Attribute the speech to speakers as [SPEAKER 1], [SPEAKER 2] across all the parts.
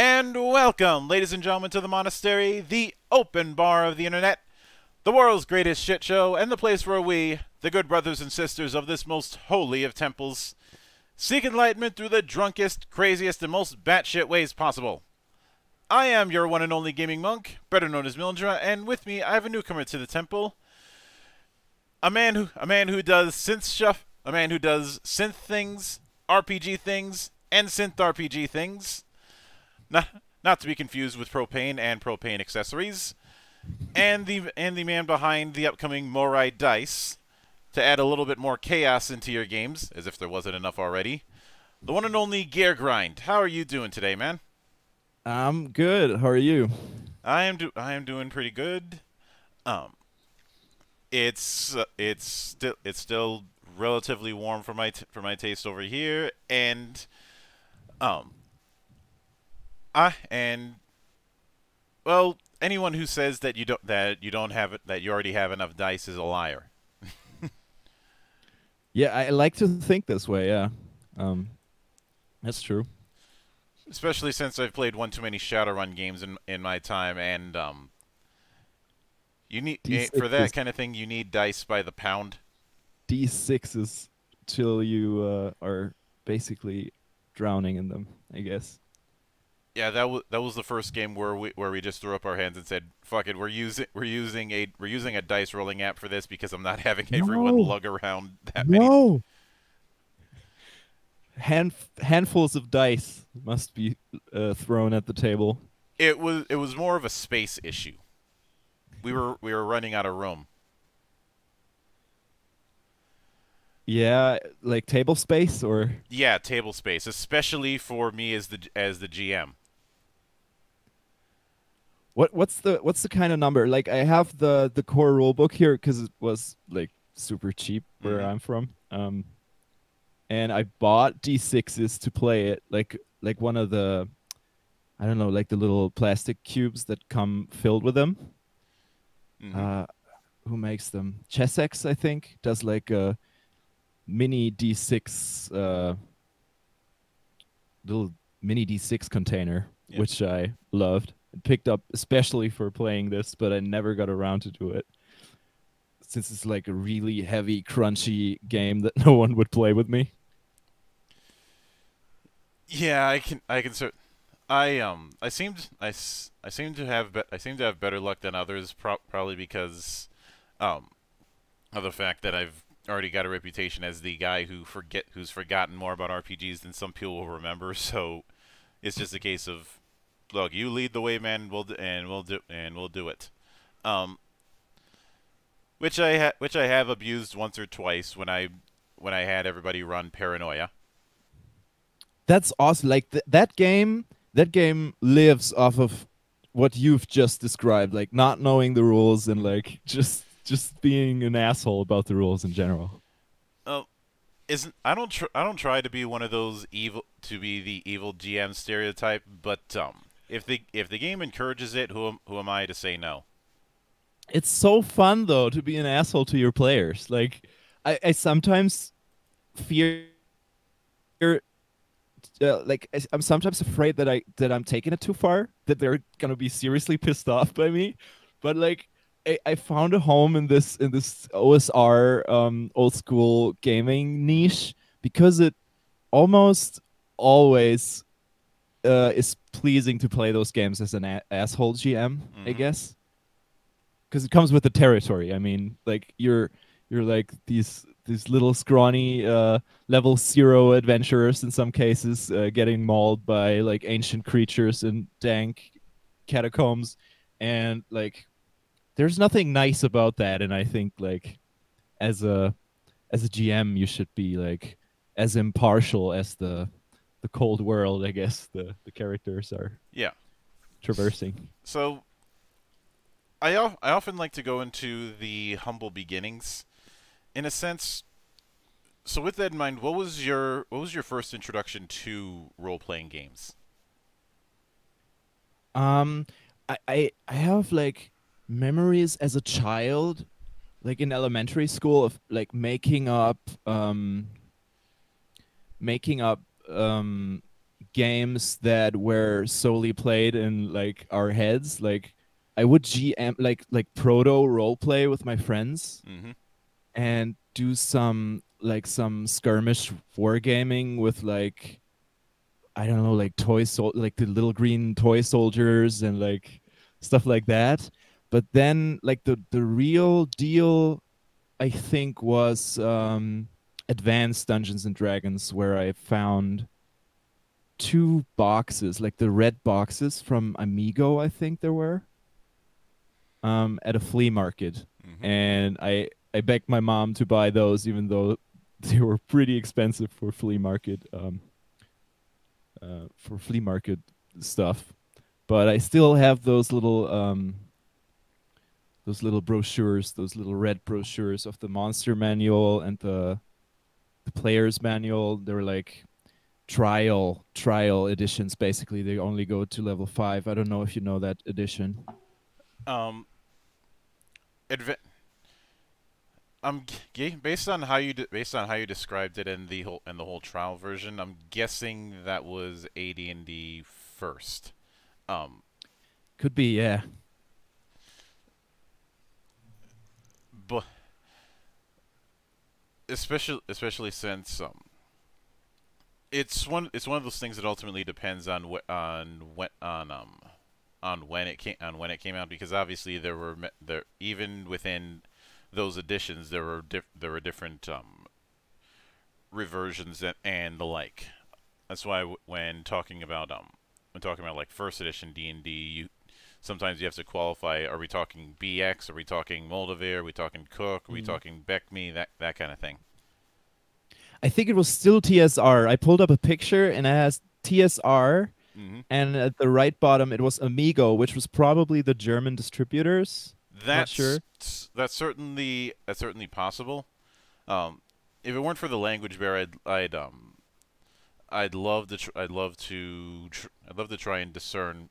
[SPEAKER 1] And welcome, ladies and gentlemen, to the monastery, the open bar of the internet, the world's greatest shit show, and the place where we, the good brothers and sisters of this most holy of temples, seek enlightenment through the drunkest, craziest, and most batshit ways possible. I am your one and only gaming monk, better known as Mildra, and with me I have a newcomer to the temple, a man who a man who does synth stuff, a man who does synth things, RPG things, and synth RPG things. Not not to be confused with propane and propane accessories. And the and the man behind the upcoming Moirai Dice to add a little bit more chaos into your games, as if there wasn't enough already. The one and only Geargrind. How are you doing today, man?
[SPEAKER 2] I'm good. How are you?
[SPEAKER 1] I am do I am doing pretty good. Um, it's uh, it's still it's still relatively warm for my t- for my taste over here, and um, I and well, anyone who says that you don't that you don't have it that you already have enough dice is a liar.
[SPEAKER 2] Yeah, I like to think this way. Yeah, um, that's true.
[SPEAKER 1] Especially since I've played one too many Shadowrun games in in my time, and um, you need eh, for
[SPEAKER 2] D6
[SPEAKER 1] that kind of thing you need dice by the pound.
[SPEAKER 2] D sixes till you uh, are basically drowning in them. I guess.
[SPEAKER 1] Yeah, that was that was the first game where we where we just threw up our hands and said, "Fuck it, we're using we're using a we're using a dice rolling app for this because I'm not having everyone
[SPEAKER 2] No.
[SPEAKER 1] lug around that many."
[SPEAKER 2] No. Hand handfuls of dice must be uh, thrown at the table.
[SPEAKER 1] It was it was more of a space issue. We were we were running out of room.
[SPEAKER 2] Yeah, like table space or
[SPEAKER 1] Yeah, table space, especially for me as the as the GM.
[SPEAKER 2] What? What's the what's the kind of number? Like I have the the core rule book here because it was like super cheap where
[SPEAKER 1] Mhm.
[SPEAKER 2] I'm from. Um, and I bought D6s to play it, like like one of the, I don't know, like the little plastic cubes that come filled with them.
[SPEAKER 1] Mhm.
[SPEAKER 2] Uh, who makes them? Chessex, I think, does like a mini D6, uh, little mini D6 container,
[SPEAKER 1] Yep.
[SPEAKER 2] which I loved picked up especially for playing this, but I never got around to do it. Since it's like a really heavy, crunchy game that no one would play with me.
[SPEAKER 1] Yeah, I can I can cer- I um I seemed I, I seem to have be- I seem to have better luck than others pro- probably because um of the fact that I've already got a reputation as the guy who forget who's forgotten more about RPGs than some people will remember so it's just a case of look you lead the way man we'll d- and we'll do and we'll do it um which I ha- which I have abused once or twice when I when I had everybody run paranoia
[SPEAKER 2] That's awesome. Like th- that game, that game lives off of what you've just described, like not knowing the rules and like just just being an asshole about the rules in general.
[SPEAKER 1] Oh, isn't I don't tr- I don't try to be one of those evil to be the evil GM stereotype, but um, if the if the game encourages it, who am, who am I to say no?
[SPEAKER 2] It's so fun though to be an asshole to your players. Like I, I sometimes fear uh, like I'm sometimes afraid that I that I'm taking it too far, that they're gonna be seriously pissed off by me. But like I, I found a home in this in this OSR um, old school gaming niche because it almost always uh, is pleasing to play those games as an a- asshole GM, I
[SPEAKER 1] Mhm.
[SPEAKER 2] guess. Because it comes with the territory. I mean, like you're you're like these these little scrawny uh, level zero adventurers in some cases, uh, getting mauled by like ancient creatures in dank catacombs, and like there's nothing nice about that. And I think like as a as a GM, you should be like as impartial as the the cold world. I guess the the characters are
[SPEAKER 1] Yeah.
[SPEAKER 2] traversing.
[SPEAKER 1] So, I I often like to go into the humble beginnings, in a sense. So with that in mind, what was your what was your first introduction to role playing games?
[SPEAKER 2] Um, I, I I have like memories as a child, like in elementary school, of like making up um making up um games that were solely played in like our heads. Like I would GM like like proto role play with my friends
[SPEAKER 1] hmm
[SPEAKER 2] and do some like some skirmish wargaming with like I don't know like toy sol like the little green toy soldiers and like stuff like that. But then like the the real deal I think was um Advanced Dungeons and Dragons where I found two boxes, like the red boxes from Amigo, I think there were. Um at a flea market
[SPEAKER 1] hmm
[SPEAKER 2] and I I begged my mom to buy those, even though they were pretty expensive for flea market um, uh, for flea market stuff. But I still have those little um, those little brochures, those little red brochures of the monster manual and the player's manual. They're like trial trial editions. Basically, they only go to level five. I don't know if you know that edition.
[SPEAKER 1] Um, adva- I'm g- based on how you based on how you described it in the whole in the whole trial version. I'm guessing that was AD and D first. Um,
[SPEAKER 2] Could be, yeah.
[SPEAKER 1] but especially especially since um, it's one it's one of those things that ultimately depends on wh- on when on um on when it came on when it came out because obviously there were there even within those editions there were diff- there were different um reversions and, and the like. That's why when talking about um when talking about like first edition D and D, you sometimes you have to qualify. Are we talking BX? Are we talking Moldvay? Are we talking Cook? Are we
[SPEAKER 2] Mhm.
[SPEAKER 1] talking BECMI? That that kind of thing.
[SPEAKER 2] I think it was still TSR. I pulled up a picture and it has TSR,
[SPEAKER 1] hmm
[SPEAKER 2] and at the right bottom it was Amigo, which was probably the German distributors.
[SPEAKER 1] That's
[SPEAKER 2] sure.
[SPEAKER 1] that's certainly that's certainly possible. Um, if it weren't for the language barrier, I'd I'd um I'd love to tr- I'd love to tr- I'd love to try and discern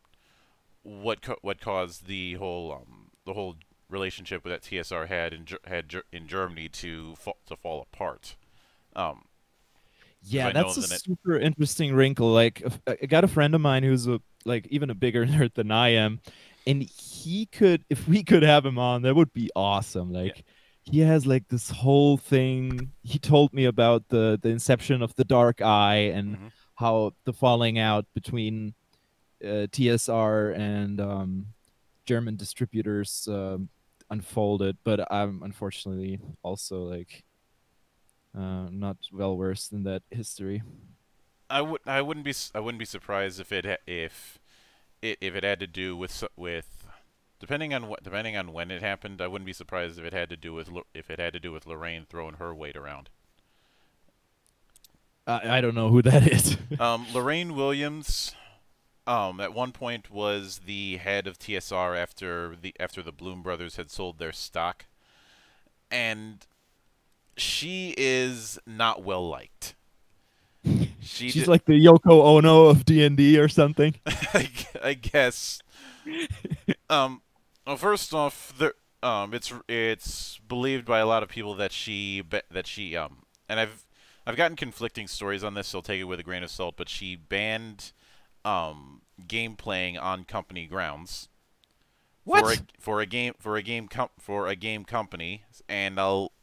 [SPEAKER 1] what co- what caused the whole um the whole relationship that TSR had in had in Germany to fall to fall apart. Um,
[SPEAKER 2] Yeah, that's a
[SPEAKER 1] that
[SPEAKER 2] super interesting wrinkle. Like, I got a friend of mine who's a like even a bigger nerd than I am, and he could, if we could have him on, that would be awesome. Like, he has like this whole thing. He told me about the the inception of the Dark Eye and
[SPEAKER 1] Mhm.
[SPEAKER 2] how the falling out between TSR and um, German distributors um, unfolded. But I'm unfortunately also like uh, not well versed in that history.
[SPEAKER 1] I would I wouldn't be I wouldn't be surprised if it if it if it had to do with with depending on what depending on when it happened. I wouldn't be surprised if it had to do with if it had to do with Lorraine throwing her weight around.
[SPEAKER 2] I, I don't know who that is.
[SPEAKER 1] Um, Lorraine Williams, um, at one point was the head of TSR after the after the Blume brothers had sold their stock, and she is not well liked. She
[SPEAKER 2] She's like the Yoko Ono of D and D or something.
[SPEAKER 1] I, I guess. um, well, first off, there, um, it's it's believed by a lot of people that she that she um, and I've I've gotten conflicting stories on this, so take it with a grain of salt. But she banned um game playing on company grounds for a,
[SPEAKER 2] What?
[SPEAKER 1] for a game for a game com- for a game company, and I'll.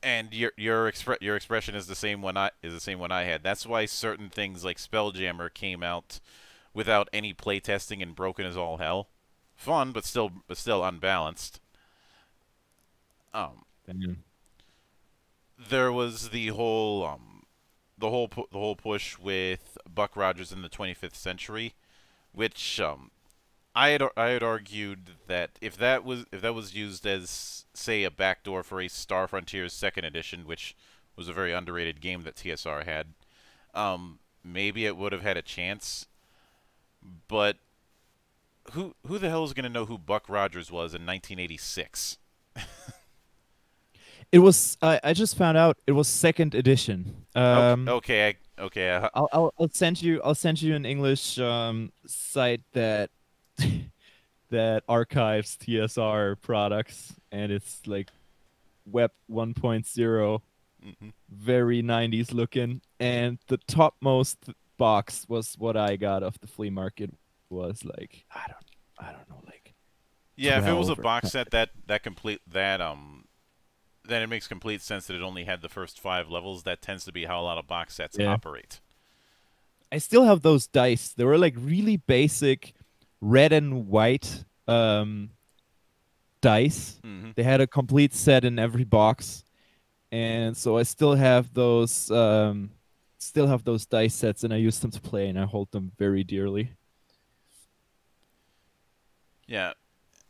[SPEAKER 1] And your your expre- your expression is the same one I is the same one I had. That's why certain things like Spelljammer came out without any playtesting and broken as all hell. Fun, but still but still unbalanced. Um, there was the whole um, the whole the whole push with Buck Rogers in the 25th century, which um, I had I had argued that if that was if that was used as say a backdoor for a Star Frontiers second edition, which was a very underrated game that TSR had, um, maybe it would have had a chance. But who who the hell is going to know who Buck Rogers was in 1986?
[SPEAKER 2] It was. I I just found out it was second edition.
[SPEAKER 1] Okay-
[SPEAKER 2] Um,
[SPEAKER 1] okay, I, okay. I,
[SPEAKER 2] I'll, I'll I'll send you I'll send you an English um, site that that archives TSR products, and it's like Web 1.0
[SPEAKER 1] hmm
[SPEAKER 2] very 90s looking. And the topmost box was what I got off the flea market was like I don't I don't know like
[SPEAKER 1] Yeah, if it was a box set that that complete that um, then it makes complete sense that it only had the first five levels. That tends to be how a lot of box sets
[SPEAKER 2] Yeah.
[SPEAKER 1] operate.
[SPEAKER 2] I still have those dice. They were like really basic red and white um dice.
[SPEAKER 1] hmm
[SPEAKER 2] They had a complete set in every box. And so I still have those um still have those dice sets and I use them to play and I hold them very dearly.
[SPEAKER 1] Yeah.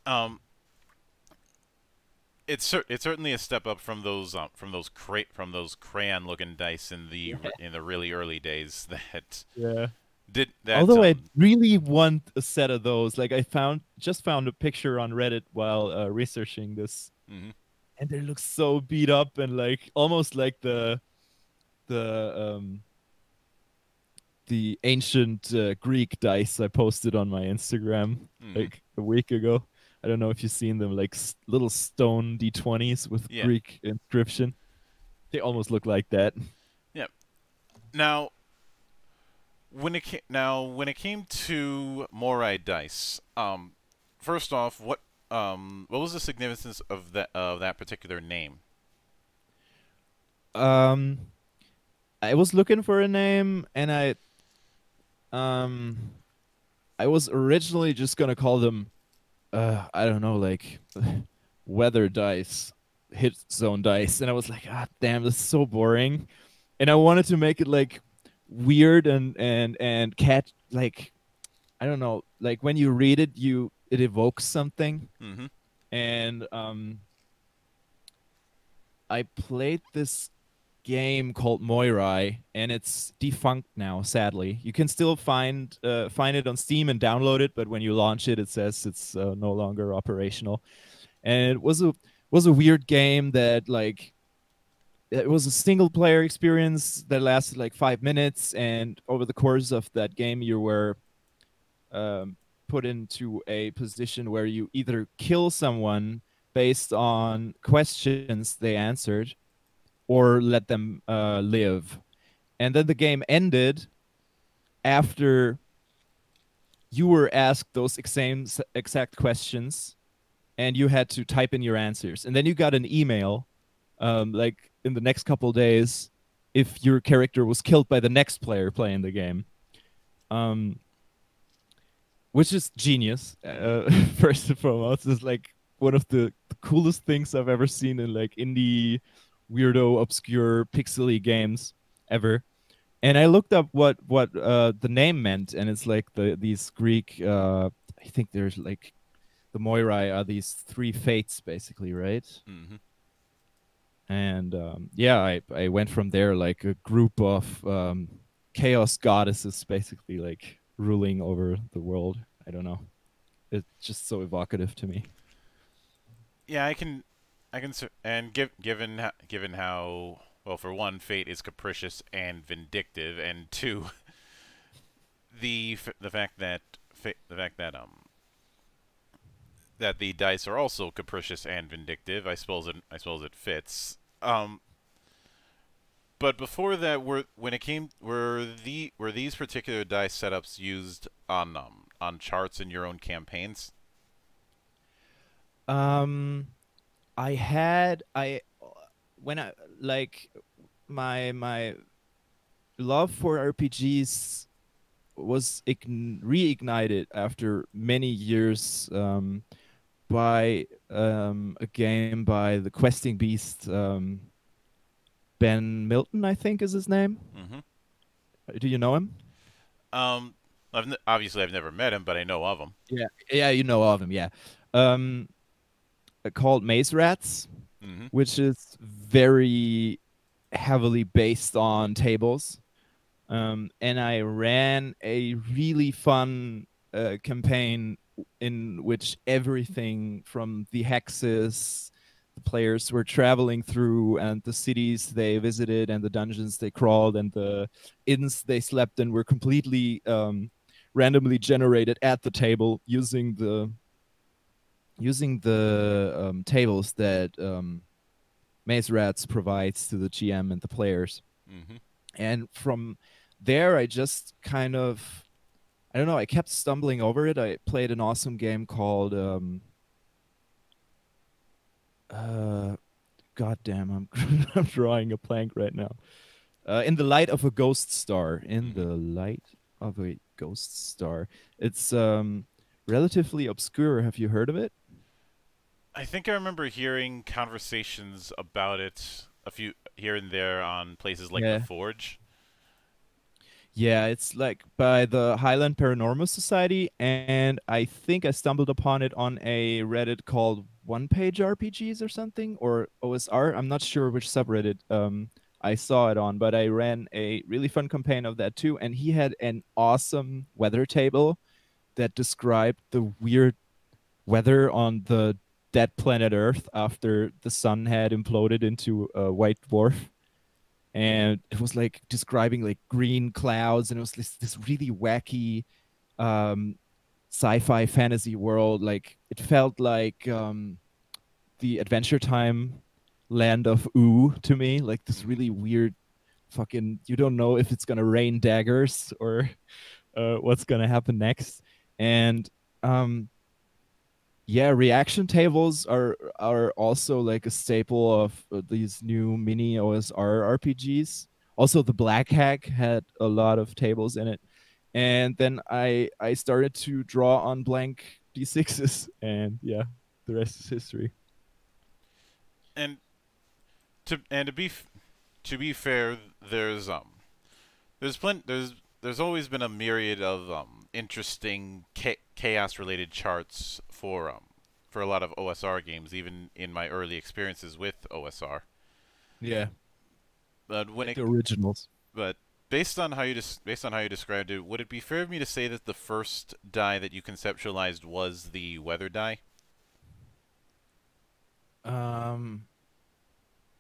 [SPEAKER 1] Um. It's cer- it's certainly a step up from those um, from those cra- from those crayon looking dice in the in the really early days that
[SPEAKER 2] Yeah.
[SPEAKER 1] did that.
[SPEAKER 2] Although I
[SPEAKER 1] um,
[SPEAKER 2] really want a set of those. Like I found just found a picture on Reddit while uh, researching this
[SPEAKER 1] mhm.
[SPEAKER 2] and they look so beat up and like almost like the the um the ancient uh, Greek dice I posted on my Instagram
[SPEAKER 1] Mhm.
[SPEAKER 2] like a week ago. I don't know if you've seen them, like s- little stone D20s with
[SPEAKER 1] Yeah.
[SPEAKER 2] Greek inscription. They almost look like that. Yeah.
[SPEAKER 1] Now, when it came, now when it came to Moirai dice, um, first off, what um, what was the significance of that of that particular name?
[SPEAKER 2] Um, I was looking for a name, and I, um, I was originally just gonna call them, uh, I don't know, like weather dice, hit zone dice, and I was like, ah, damn, this is so boring, and I wanted to make it like weird and and and cat like, I don't know, like when you read it, you it evokes something.
[SPEAKER 1] Mm-hmm.
[SPEAKER 2] and um, I played this game called Moirai, and it's defunct now. Sadly, you can still find uh, find it on Steam and download it, but when you launch it, it says it's uh, no longer operational. And it was a was a weird game that like it was a single player experience that lasted like five minutes, and over the course of that game, you were um, put into a position where you either kill someone based on questions they answered or let them uh, live. And then the game ended after you were asked those same exact questions and you had to type in your answers. And then you got an email um, like in the next couple days if your character was killed by the next player playing the game. Um, which is genius. Uh, first and foremost, is like one of the, the coolest things I've ever seen in like indie, weirdo, obscure, pixely games ever. And I looked up what what uh, the name meant, and it's like the these Greek. Uh, I think there's like the Moirai are these three fates, basically, right?
[SPEAKER 1] Mm-hmm.
[SPEAKER 2] and um, yeah, I, I went from there like a group of um, chaos goddesses, basically like ruling over the world. I don't know. It's just so evocative to me.
[SPEAKER 1] Yeah, I can, I can, and give, given given how well, for one, fate is capricious and vindictive, and two, the the fact that the fact that um that the dice are also capricious and vindictive, I suppose it I suppose it fits. Um, but before that, were when it came were the were these particular dice setups used on um on charts in your own campaigns?
[SPEAKER 2] Um, I had I when I like my my love for RPGs was ign- reignited after many years um, by um, a game by the questing beast um, Ben Milton, I think is his name.
[SPEAKER 1] Mm-hmm.
[SPEAKER 2] Do you know him?
[SPEAKER 1] Um, I've n- obviously I've never met him, but I know of him.
[SPEAKER 2] Yeah, yeah, you know of him. Yeah, um, called Maze Rats.
[SPEAKER 1] Mm-hmm.
[SPEAKER 2] which is very heavily based on tables. Um, and I ran a really fun uh, campaign in which everything from the hexes the players were traveling through and the cities they visited and the dungeons they crawled and the inns they slept in were completely um, randomly generated at the table using the using the um, tables that um, Maze Rats provides to the GM and the players.
[SPEAKER 1] hmm
[SPEAKER 2] And from there, I just kind of, I don't know, I kept stumbling over it. I played an awesome game called, um, uh, God damn, I'm, I'm drawing a blank right now. Uh, in the light of a ghost star. In
[SPEAKER 1] Mhm.
[SPEAKER 2] the light of a ghost star. It's um, relatively obscure. Have you heard of it?
[SPEAKER 1] I think I remember hearing conversations about it a few here and there on places like
[SPEAKER 2] Yeah.
[SPEAKER 1] the Forge.
[SPEAKER 2] Yeah, it's like by the Highland Paranormal Society, and I think I stumbled upon it on a Reddit called One Page RPGs or something, or OSR. I'm not sure which subreddit um, I saw it on, but I ran a really fun campaign of that too, and he had an awesome weather table that described the weird weather on the dead planet Earth after the sun had imploded into a white dwarf. And it was like describing like green clouds and it was this this really wacky um sci-fi fantasy world. Like it felt like um the adventure time land of Ooo to me. Like this really weird fucking you don't know if it's gonna rain daggers or uh, what's gonna happen next. And um yeah reaction tables are are also like a staple of uh, these new mini osr rpgs also the black hack had a lot of tables in it. And then i i started to draw on blank d6s and yeah the rest is history.
[SPEAKER 1] And to and to be to be fair, there's um there's plenty there's there's always been a myriad of um interesting cha- chaos related charts for um for a lot of OSR games, even in my early experiences with OSR.
[SPEAKER 2] yeah
[SPEAKER 1] But when it
[SPEAKER 2] the originals
[SPEAKER 1] but based on how you des- based on how you described it, would it be fair of me to say that the first die that you conceptualized was the weather die?
[SPEAKER 2] Um,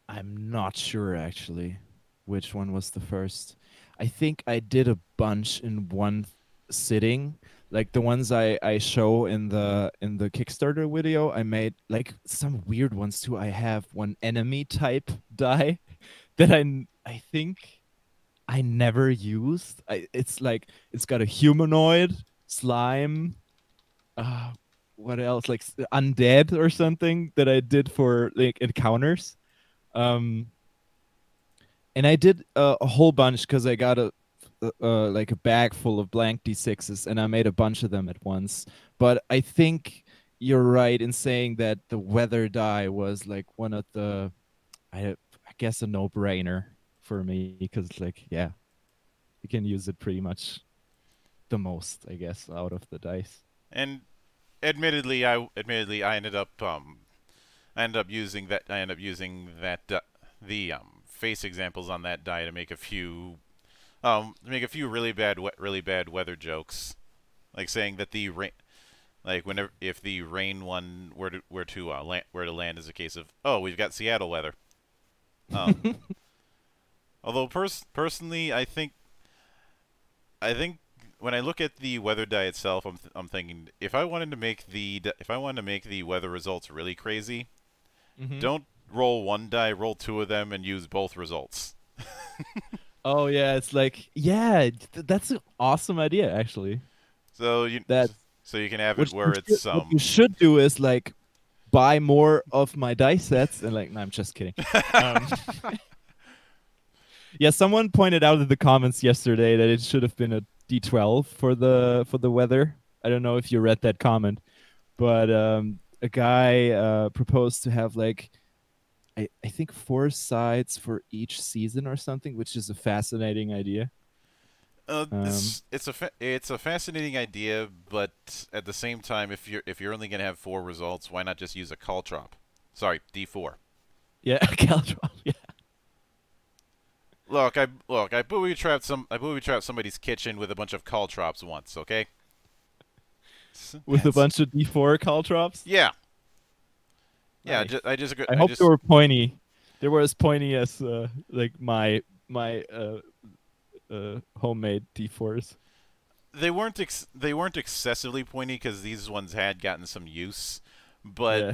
[SPEAKER 2] I'm not sure actually which one was the first. I think I did a bunch in one sitting. Like the ones I, I show in the in the Kickstarter video, I made like some weird ones too. I have one enemy type die that I I think I never used. I, it's like it's got a humanoid slime. Uh, what else? Like undead or something that I did for like encounters. Um, and I did a whole bunch because I got a uh, uh, like a bag full of blank d6s, and I made a bunch of them at once. But I think you're right in saying that the weather die was like one of the, I, I guess a no-brainer for me because like yeah, you can use it pretty much the most, I guess, out of the dice.
[SPEAKER 1] And admittedly, I admittedly I ended up um I ended up using that I ended up using that uh, the um face examples on that die to make a few um make a few really bad really bad weather jokes, like saying that the rain like whenever if the rain one were to were to uh, land were to land is a case of oh we've got Seattle weather. Um, although pers- personally, I think I think when I look at the weather die itself, I'm, th- I'm thinking if I wanted to make the if I wanted to make the weather results really crazy,
[SPEAKER 2] Mm-hmm.
[SPEAKER 1] don't roll one die, roll two of them, and use both results.
[SPEAKER 2] Oh yeah, it's like yeah, th- that's an awesome idea actually.
[SPEAKER 1] So you
[SPEAKER 2] That-
[SPEAKER 1] so you can have it where it's
[SPEAKER 2] should- what
[SPEAKER 1] um
[SPEAKER 2] you should do is like buy more of my dice sets and like no, I'm just kidding. Um, yeah, someone pointed out in the comments yesterday that it should have been a D12 for the for the weather. I don't know if you read that comment, but um, a guy uh, proposed to have like I, I think four sides for each season or something, which is a fascinating idea.
[SPEAKER 1] Uh,
[SPEAKER 2] Um,
[SPEAKER 1] it's it's a fa- it's a fascinating idea, but at the same time, if you're if you're only gonna have four results, why not just use a call caltrop? Sorry, D four.
[SPEAKER 2] Yeah, Caltrop. Yeah.
[SPEAKER 1] Look, I look, I booby trapped some I booby trapped somebody's kitchen with a bunch of caltrops once. Okay.
[SPEAKER 2] With a bunch of D4 Caltrops.
[SPEAKER 1] Yeah. Yeah,
[SPEAKER 2] Nice.
[SPEAKER 1] ju- I just
[SPEAKER 2] I hope
[SPEAKER 1] just,
[SPEAKER 2] they were pointy. They were as pointy as uh, like my my uh, uh, homemade D4s.
[SPEAKER 1] they weren't ex- they weren't excessively pointy because these ones had gotten some use, but
[SPEAKER 2] yeah.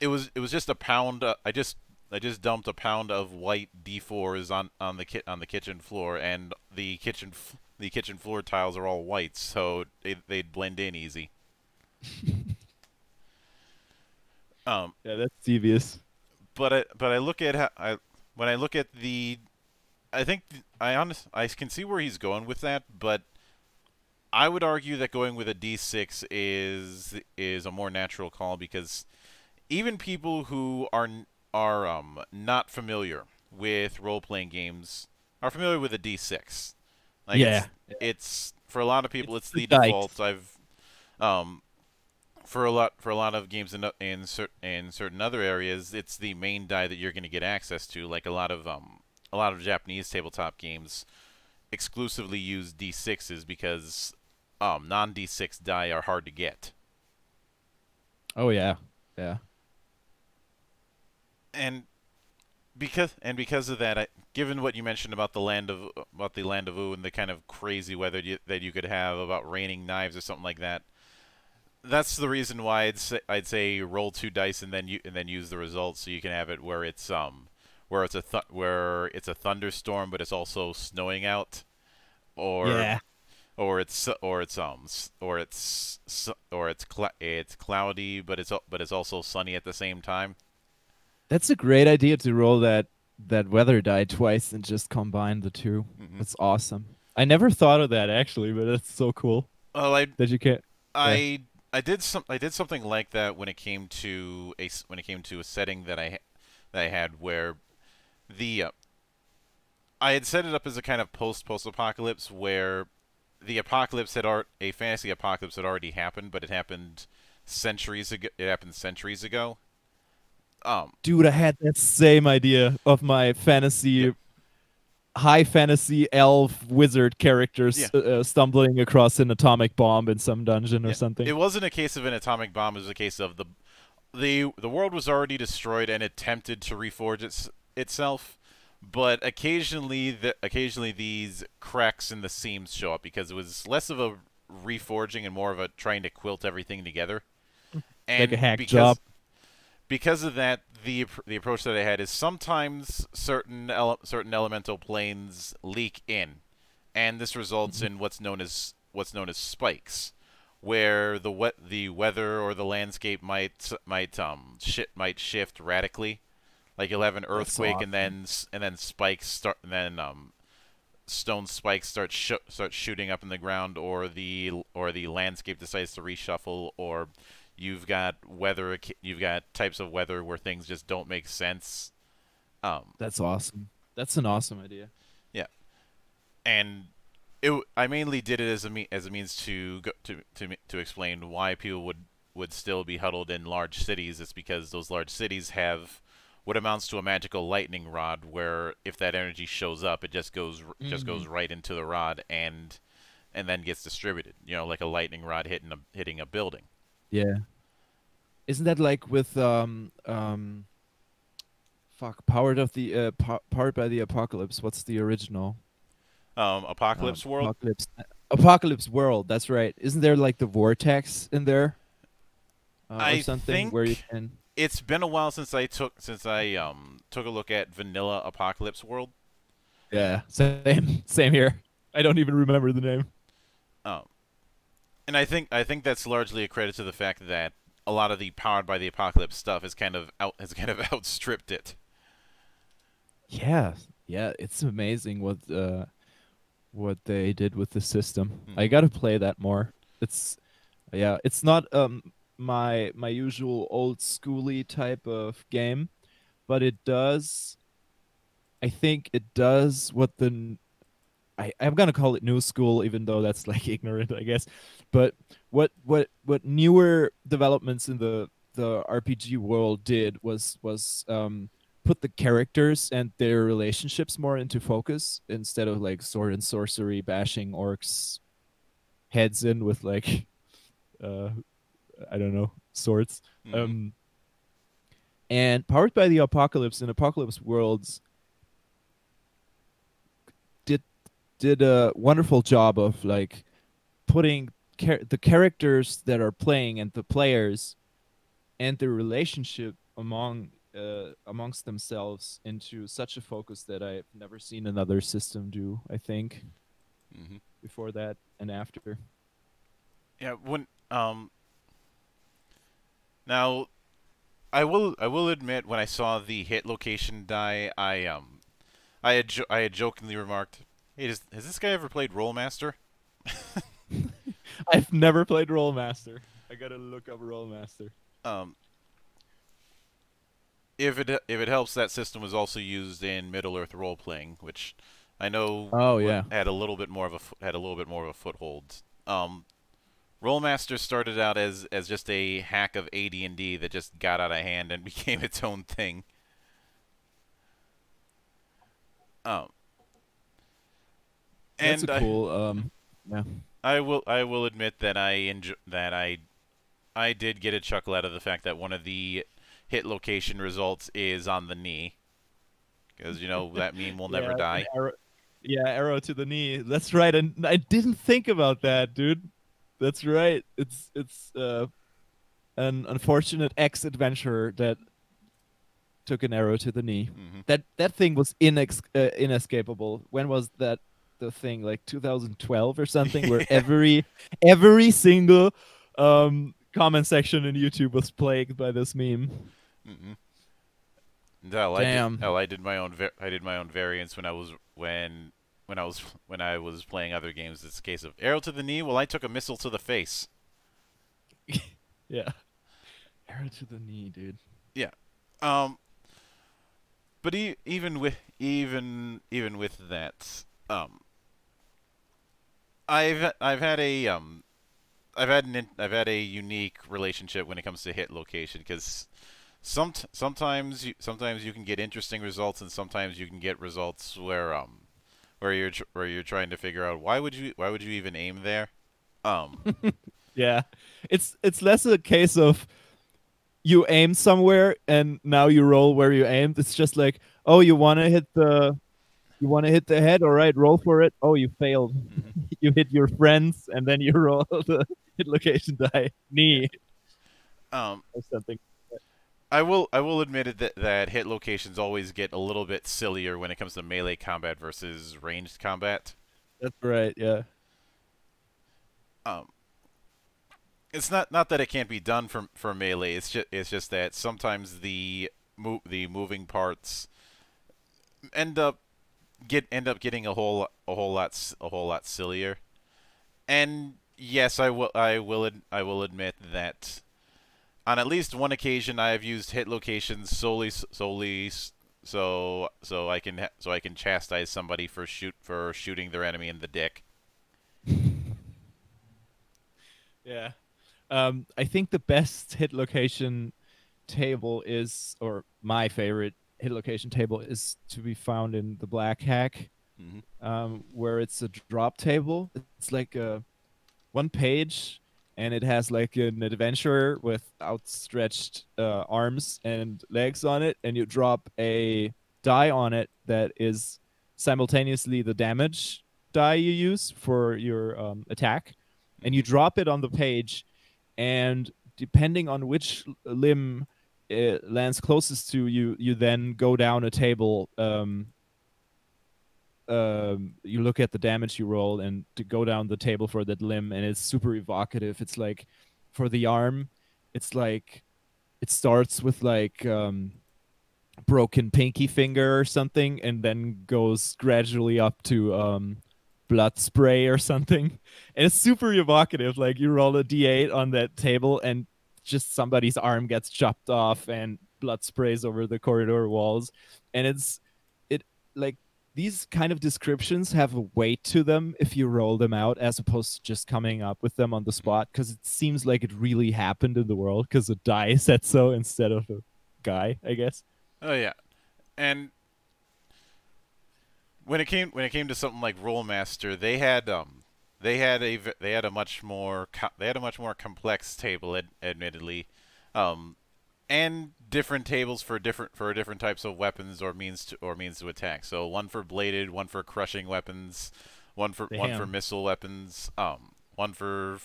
[SPEAKER 1] it was it was just a pound. Uh, I just I just dumped a pound of white D4s on on the kit on the kitchen floor, and the kitchen f- the kitchen floor tiles are all white, so they, they'd blend in easy. um,
[SPEAKER 2] Yeah, that's devious.
[SPEAKER 1] but I but I look at how, I when I look at the, I think I honest I can see where he's going with that, but I would argue that going with a D6 is is a more natural call because even people who are are um not familiar with role playing games are familiar with a D6. Like
[SPEAKER 2] Yeah.
[SPEAKER 1] it's, it's for a lot of people
[SPEAKER 2] It's
[SPEAKER 1] it's,
[SPEAKER 2] the
[SPEAKER 1] the default. I've um for a lot for a lot of games in o- in, cer- in certain other areas, it's the main die that you're going to get access to. Like a lot of um a lot of Japanese tabletop games exclusively use D6s because um non D6 die are hard to get.
[SPEAKER 2] Oh yeah, yeah.
[SPEAKER 1] and because and because of that, I, given what you mentioned about the land of about the land of Ooo and the kind of crazy weather you, that you could have about raining knives or something like that, that's the reason why I'd say, I'd say roll two dice and then you and then use the results so you can have it where it's um where it's a th- where it's a thunderstorm but it's also snowing out, or
[SPEAKER 2] yeah.
[SPEAKER 1] or it's or it's um or it's or it's cl- it's cloudy but it's but it's also sunny at the same time.
[SPEAKER 2] That's a great idea to roll that that weather die twice and just combine the 2
[SPEAKER 1] Mhm.
[SPEAKER 2] That's awesome. I never thought of that actually, but that's so cool
[SPEAKER 1] Well, I
[SPEAKER 2] that you can't.
[SPEAKER 1] I I did some I did something like that when it came to a when it came to a setting that I that I had where the uh, I had set it up as a kind of post post apocalypse where the apocalypse had art a fantasy apocalypse had already happened, but it happened centuries ago. It happened centuries ago. Um,
[SPEAKER 2] Dude, I had that same idea of my fantasy, high fantasy elf wizard characters
[SPEAKER 1] Yeah.
[SPEAKER 2] uh, uh, stumbling across an atomic bomb in some dungeon or
[SPEAKER 1] Yeah,
[SPEAKER 2] something.
[SPEAKER 1] It wasn't a case of an atomic bomb. It was a case of the the the world was already destroyed and attempted to reforge its, itself, but occasionally the occasionally these cracks in the seams show up because it was less of a reforging and more of a trying to quilt everything together. And
[SPEAKER 2] a hack
[SPEAKER 1] because,
[SPEAKER 2] job.
[SPEAKER 1] Because of that, the the approach that I had is sometimes certain ele- certain elemental planes leak in, and this results in what's known as what's known as spikes, where the wet the weather or the landscape might might um shit might shift radically, like you'll have an earthquake and then and then spikes start and then um stone spikes start sh- start shooting up in the ground, or the or the landscape decides to reshuffle, or you've got weather you've got types of weather where things just don't make sense. Um,
[SPEAKER 2] That's awesome. That's an awesome idea.
[SPEAKER 1] Yeah, and it I mainly did it as a me- as a means to go to to to explain why people would would still be huddled in large cities. It's because those large cities have what amounts to a magical lightning rod, where if that energy shows up, it just goes r just goes right into the rod and and then gets distributed. You know, like a lightning rod hitting a hitting a building.
[SPEAKER 2] Yeah. Isn't that like with um um fuck powered of the uh po- powered by the apocalypse? What's the original?
[SPEAKER 1] Um, Apocalypse
[SPEAKER 2] Um,
[SPEAKER 1] World.
[SPEAKER 2] Apocalypse Apocalypse World. That's right. Isn't there like the vortex in there? Uh,
[SPEAKER 1] I
[SPEAKER 2] something where you
[SPEAKER 1] think-
[SPEAKER 2] can
[SPEAKER 1] it's been a while since I took since I um took a look at Vanilla Apocalypse World.
[SPEAKER 2] Yeah, same same here. I don't even remember the name.
[SPEAKER 1] Um, and I think I think that's largely a credit to the fact that a lot of the powered by the apocalypse stuff has kind of out has kind of outstripped it.
[SPEAKER 2] Yeah, yeah, it's amazing what uh what they did with the system. I
[SPEAKER 1] Mhm.
[SPEAKER 2] got to play that more. It's yeah, it's not um my my usual old schooly type of game, but it does I think it does what the I, I'm going to call it new school even though that's like ignorant, I guess. But what what what newer developments in the the RPG world did was was um put the characters and their relationships more into focus instead of like sword and sorcery bashing orcs heads in with like uh I don't know swords.
[SPEAKER 1] Mhm.
[SPEAKER 2] Um and powered by the apocalypse and apocalypse worlds did did a wonderful job of like putting char- the characters that are playing and the players and the relationship among uh, amongst themselves into such a focus that I've never seen another system do. I think
[SPEAKER 1] hmm
[SPEAKER 2] before that and after.
[SPEAKER 1] Yeah, when um now I will I will admit when I saw the hit location die, I um I had jo- I had jokingly remarked, "Hey, does, has this guy ever played Rolemaster?"
[SPEAKER 2] I've never played Rolemaster. I gotta look up Rolemaster.
[SPEAKER 1] Um if it if it helps, that system was also used in Middle Earth role playing, which I know
[SPEAKER 2] Oh, yeah.
[SPEAKER 1] had a little bit more of a had a little bit more of a foothold. Um, Rolemaster started out as as just a hack of AD&D that just got out of hand and became its own thing. Um,
[SPEAKER 2] That's
[SPEAKER 1] and
[SPEAKER 2] a
[SPEAKER 1] I-
[SPEAKER 2] cool. Um, yeah.
[SPEAKER 1] I will I will admit that I enjoy that I I did get a chuckle out of the fact that one of the hit location results is on the knee. Because you know that meme will never
[SPEAKER 2] Yeah,
[SPEAKER 1] die.
[SPEAKER 2] Arrow, yeah, arrow to the knee. That's right. And I didn't think about that, dude. That's right. It's it's uh, an unfortunate ex-adventurer that took an arrow to the knee.
[SPEAKER 1] hmm
[SPEAKER 2] That that thing was inex- uh, inescapable. When was that? The thing like 2012 or something, where every every single um, comment section in YouTube was plagued by this meme.
[SPEAKER 1] hmm Hell, I
[SPEAKER 2] Damn.
[SPEAKER 1] did, hell, I did my own I did my own variants when I was when when I was when I was playing other games. It's a case of arrow to the knee. Well, I took a missile to the face.
[SPEAKER 2] Yeah, arrow to the knee, dude. Yeah.
[SPEAKER 1] Um, but e- even with even even with that, um, I've I've had a um, I've had an I've had a unique relationship when it comes to hit location because some sometimes you sometimes you can get interesting results and sometimes you can get results where um where you're where you're trying to figure out why would you why would you even aim there, um.
[SPEAKER 2] Yeah, it's it's less a case of you aim somewhere and now you roll where you aimed. It's just like, oh, you want to hit the you want to hit the head. All right, roll for it. Oh, you failed. you hit your friends and then you roll the hit location die knee
[SPEAKER 1] um
[SPEAKER 2] or something.
[SPEAKER 1] I will I will admit it that, that hit locations always get a little bit sillier when it comes to melee combat versus ranged combat.
[SPEAKER 2] That's right. Yeah.
[SPEAKER 1] Um, it's not not that it can't be done for for melee. It's just it's just that sometimes the mo- the moving parts end up get end up getting a whole a whole lot a whole lot sillier. And yes, I will I will I will admit that on at least one occasion I have used hit locations solely solely so so I can so I can chastise somebody for shoot for shooting their enemy in the dick.
[SPEAKER 2] Yeah. Um, I think the best hit location table is, or my favorite hit location table is to be found in the Black Hack,
[SPEAKER 1] Mhm.
[SPEAKER 2] um, where it's a drop table. It's like a one page, and it has like an adventurer with outstretched uh, arms and legs on it, and you drop a die on it that is simultaneously the damage die you use for your um, attack and you drop it on the page and depending on which limb it lands closest to you you then go down a table um, um, you look at the damage you roll and to go down the table for that limb and it's super evocative it's like for the arm it's like it starts with like um, broken pinky finger or something and then goes gradually up to um, blood spray or something and it's super evocative. Like you roll a d8 on that table, and just somebody's arm gets chopped off, and blood sprays over the corridor walls. And it's it like these kind of descriptions have a weight to them if you roll them out, as opposed to just coming up with them on the spot, because it seems like it really happened in the world, because a die said so instead of a guy, I guess.
[SPEAKER 1] Oh yeah, and when it came when it came to something like Rolemaster, they had um they had a they had a much more they had a much more complex table, ad- admittedly, um, and different tables for different for different types of weapons or means to or means to attack. So one for bladed, one for crushing weapons, one for one for missile weapons, um, one for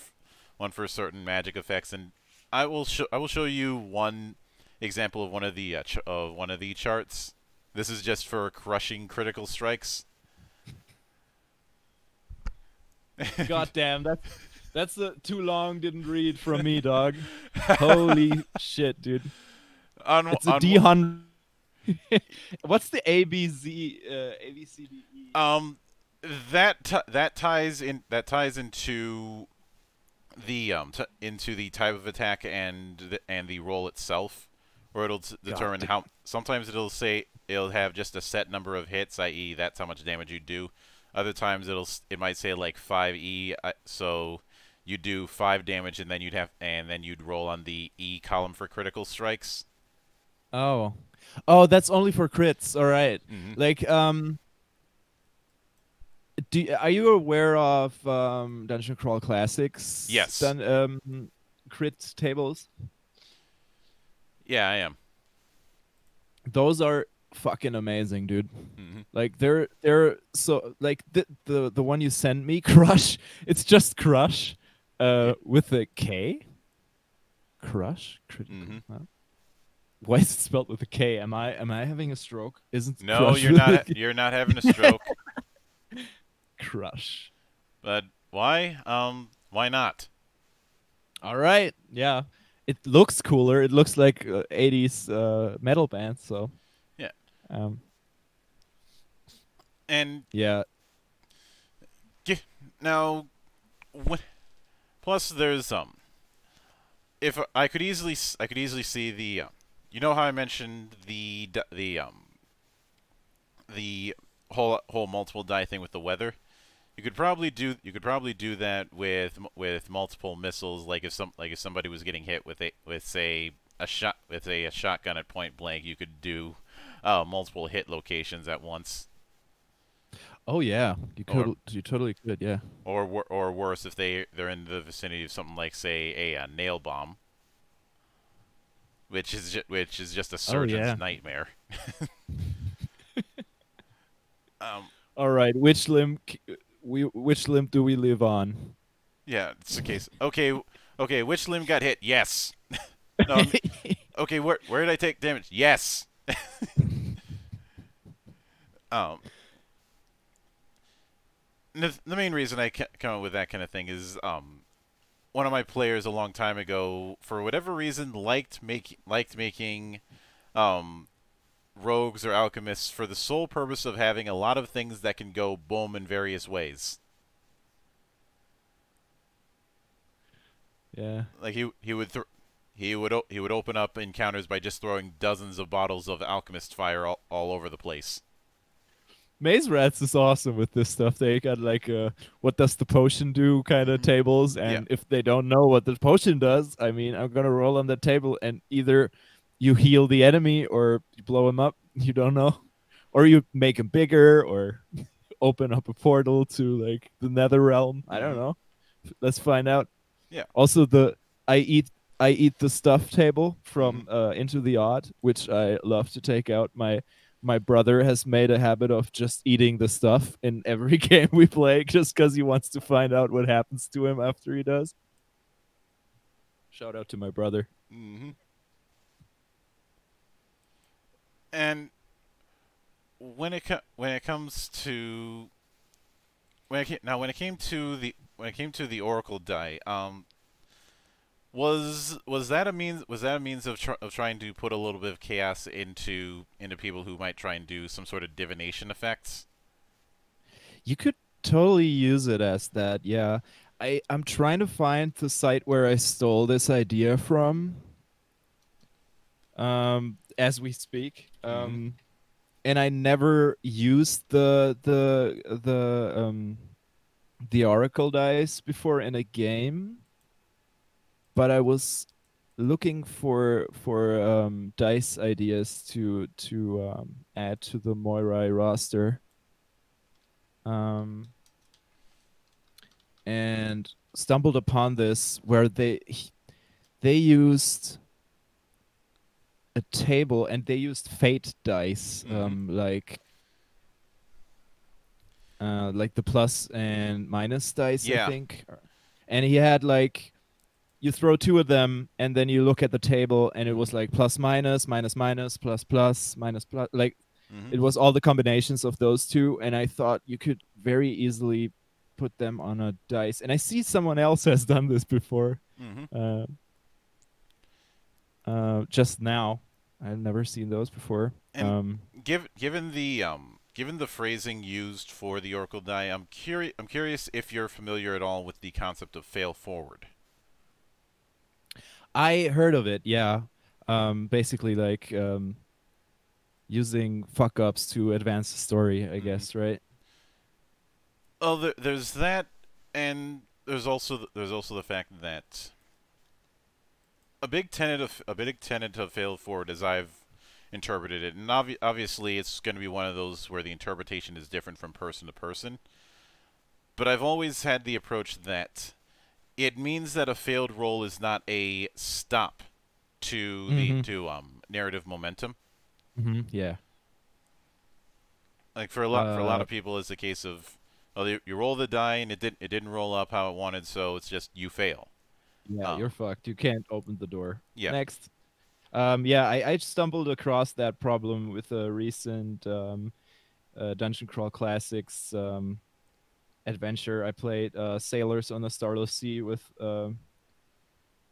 [SPEAKER 1] one for certain magic effects, and I will show I will show you one example of one of the uh, ch- of one of the charts. This is just for crushing critical strikes.
[SPEAKER 2] God damn, that's that's the too long didn't read from me, dog. Holy shit, dude.
[SPEAKER 1] On,
[SPEAKER 2] It's a D hundred. What's the A B Z uh, A B C D E?
[SPEAKER 1] Um, that t- that ties in that ties into the um t- into the type of attack and the, and the roll itself, where it'll determine
[SPEAKER 2] damn.
[SPEAKER 1] how. Sometimes it'll say it'll have just a set number of hits, i.e., that's how much damage you do. Other times it'll it might say like five E, uh, so you do five damage and then you'd have and then you'd roll on the E column for critical strikes.
[SPEAKER 2] Oh, oh, that's only for crits. All right.
[SPEAKER 1] Mhm.
[SPEAKER 2] Like, um, do are you aware of um Dungeon Crawl Classics?
[SPEAKER 1] Yes.
[SPEAKER 2] Dun- um, crit tables.
[SPEAKER 1] Yeah, I am.
[SPEAKER 2] Those are fucking amazing, dude.
[SPEAKER 1] hmm
[SPEAKER 2] Like they're they're so like the the the one you sent me, Krush. It's just Krush, uh, with a K. Krush. Critical.
[SPEAKER 1] Mhm.
[SPEAKER 2] huh? Why is it spelled with a K? Am I am I having a stroke? Isn't
[SPEAKER 1] No,
[SPEAKER 2] Krush
[SPEAKER 1] you're not. You're not having a stroke.
[SPEAKER 2] Crush.
[SPEAKER 1] But why? Um, why not?
[SPEAKER 2] All right. Yeah. It looks cooler. It looks like uh, 80s uh, metal band. So. Um.
[SPEAKER 1] And
[SPEAKER 2] Yeah.
[SPEAKER 1] now, what? Plus, there's um. If I could easily, s- I could easily see the, um, you know how I mentioned the the um. The whole whole multiple die thing with the weather. You could probably do you could probably do that with with multiple missiles. Like if some like if somebody was getting hit with a with say a shot with a, a shotgun at point blank, you could do uh, multiple hit locations at once.
[SPEAKER 2] Oh yeah. You
[SPEAKER 1] Or-
[SPEAKER 2] could. You totally could. Yeah.
[SPEAKER 1] or or worse if they they're in the vicinity of something like say a, uh nail bomb, which is which is just a surgeon's
[SPEAKER 2] yeah.
[SPEAKER 1] nightmare. um,
[SPEAKER 2] All right. Which limb? We which limb do we live on?
[SPEAKER 1] yeah, it's the case. Okay, okay, which limb got hit? Yes. no, okay, where where did I take damage? Yes. Um. The, the main reason I come up with that kind of thing is um, one of my players a long time ago, for whatever reason, liked make liked making um, rogues or alchemists for the sole purpose of having a lot of things that can go boom in various ways.
[SPEAKER 2] yeah.
[SPEAKER 1] Like he he would he would he would open up encounters by just throwing dozens of bottles of alchemist fire all, all over the place.
[SPEAKER 2] Maze Rats is awesome with this stuff. They got like uh what does the potion do kind of tables and if they don't know what the potion does, I mean, I'm going to roll on the table and either you heal the enemy or you blow him up, you don't know. Or you make him bigger or open up a portal to like the nether realm. I don't
[SPEAKER 1] Mhm.
[SPEAKER 2] know. Let's find out.
[SPEAKER 1] Yeah.
[SPEAKER 2] Also the I eat I eat the stuff table from uh, Into the Odd, which I love to take out. My my brother has made a habit of just eating the stuff in every game we play, just because he wants to find out what happens to him after he does. Shout out to my brother.
[SPEAKER 1] Mm-hmm. And when it co- when it comes to when it came, now when it came to the when it came to the Oracle die, um, was was that a means was that a means of tr- of trying to put a little bit of chaos into into people who might try and do some sort of divination effects?
[SPEAKER 2] You could totally use it as that. Yeah. I I'm trying to find the site where I stole this idea from. Um as we speak. Um and I never used the the the um the oracle dice before in a game. But I was looking for for um dice ideas to to um add to the Moirai roster um, and stumbled upon this where they they used a table and they used fate dice
[SPEAKER 1] Mhm.
[SPEAKER 2] um like uh like the plus and minus dice
[SPEAKER 1] Yeah.
[SPEAKER 2] i think and he had like you throw two of them, and then you look at the table, and it was like plus minus, minus minus, plus plus, minus plus. Like
[SPEAKER 1] Mhm.
[SPEAKER 2] it was all the combinations of those two, and I thought you could very easily put them on a dice. And I see someone else has done this before.
[SPEAKER 1] Mhm.
[SPEAKER 2] Uh, uh, just now, I've never seen those before.
[SPEAKER 1] And-
[SPEAKER 2] um,
[SPEAKER 1] Give, given the um, given the phrasing used for the Oracle die, I'm curious. I'm curious if you're familiar at all with the concept of fail forward.
[SPEAKER 2] I heard of it. Yeah. Um, basically, like um, using fuck ups to advance the story. I
[SPEAKER 1] Mhm.
[SPEAKER 2] guess, right?
[SPEAKER 1] Oh, there, there's that, and there's also th- there's also the fact that a big tenet of a big tenet of fail forward, as I've interpreted it, and obvi- obviously it's going to be one of those where the interpretation is different from person to person. But I've always had the approach that it means that a failed roll is not a stop to the
[SPEAKER 2] Mhm.
[SPEAKER 1] to um narrative momentum.
[SPEAKER 2] Mm-hmm. Yeah.
[SPEAKER 1] Like for a lot for a lot
[SPEAKER 2] Uh,
[SPEAKER 1] of people, it's a case of oh, you, you roll the die and it didn't it didn't roll up how it wanted, so it's just you fail.
[SPEAKER 2] Yeah,
[SPEAKER 1] Um,
[SPEAKER 2] you're fucked. You can't open the door.
[SPEAKER 1] Yeah.
[SPEAKER 2] Next. Um, yeah, I, I stumbled across that problem with a recent um, uh, Dungeon Crawl Classics um, adventure. I played uh, Sailors on the Starless Sea with um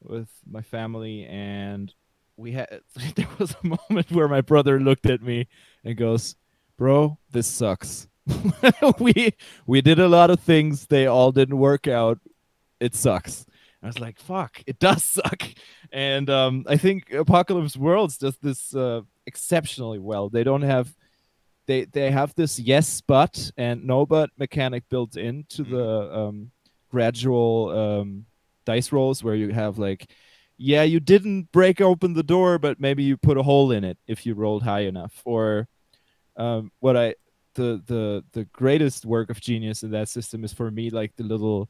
[SPEAKER 2] with my family, and we had there was a moment where my brother looked at me and goes, "Bro, this sucks." we we did a lot of things; they all didn't work out. It sucks. I was like, "Fuck, it does suck." And um, I think Apocalypse Worlds does this uh, exceptionally well. They don't have they they have this yes but and no but mechanic built into the um, gradual um, dice rolls where you have like, yeah, you didn't break open the door, but maybe you put a hole in it if you rolled high enough. Or um, what I the the the greatest work of genius in that system is for me like the little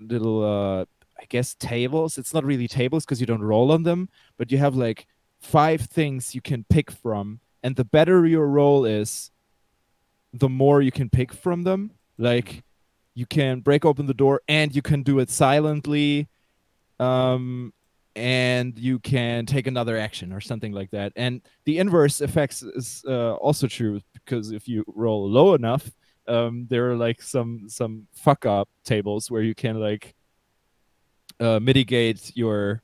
[SPEAKER 2] little uh I guess tables. It's not really tables because you don't roll on them, but you have like five things you can pick from, and the better your roll is, the more you can pick from them. Like you can break open the door and you can do it silently, um, and you can take another action or something like that. And the inverse effects is uh, also true because if you roll low enough, um, there are like some some fuck up tables where you can like uh, mitigate your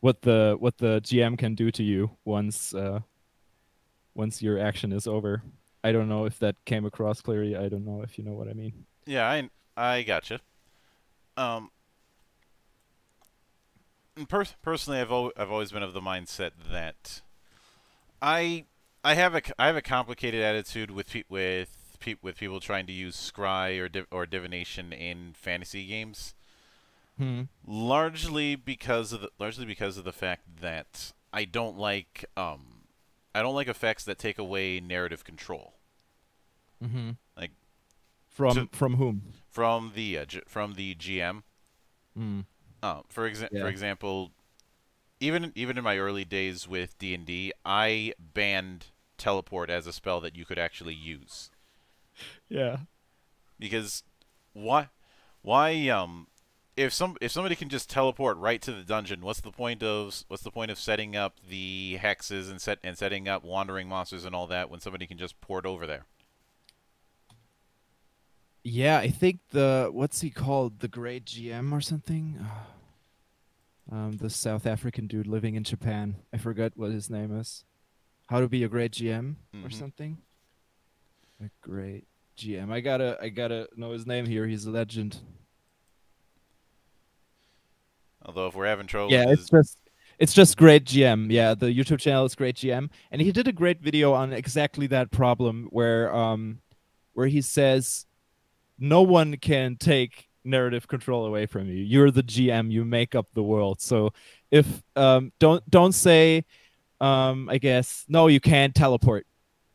[SPEAKER 2] what the what the GM can do to you once uh, once your action is over. I don't know if that came across clearly. I don't know if you know what I mean.
[SPEAKER 1] Yeah, I I gotcha. Um, pers- personally, I've al- I've always been of the mindset that I I have a I have a complicated attitude with pe- with pe- with people trying to use scry or div- or divination in fantasy games,
[SPEAKER 2] Hmm.
[SPEAKER 1] largely because of the largely because of the fact that I don't like um I don't like effects that take away narrative control.
[SPEAKER 2] Mm-hmm.
[SPEAKER 1] Like,
[SPEAKER 2] from
[SPEAKER 1] to-
[SPEAKER 2] from whom?
[SPEAKER 1] from the uh, G- from the GM.
[SPEAKER 2] Mm.
[SPEAKER 1] Uh, for exa-
[SPEAKER 2] Yeah.
[SPEAKER 1] for example, even even in my early days with D and D, I banned teleport as a spell that you could actually use
[SPEAKER 2] Yeah.
[SPEAKER 1] because why why um if some if somebody can just teleport right to the dungeon, what's the point of what's the point of setting up the hexes and set and setting up wandering monsters and all that when somebody can just port over there?
[SPEAKER 2] Yeah, I think the what's he called? The Great GM or something? Um, the South African dude living in Japan. I forget what his name is. How to be a great GM or
[SPEAKER 1] Mhm.
[SPEAKER 2] something. A great GM. I gotta I gotta know his name here. He's a legend.
[SPEAKER 1] Although if we're having trouble,
[SPEAKER 2] yeah, it's just it's just great GM. Yeah, the YouTube channel is great GM, and he did a great video on exactly that problem where um where he says no one can take narrative control away from you. You're the GM. You make up the world. So if um don't don't say um I guess no you can't teleport.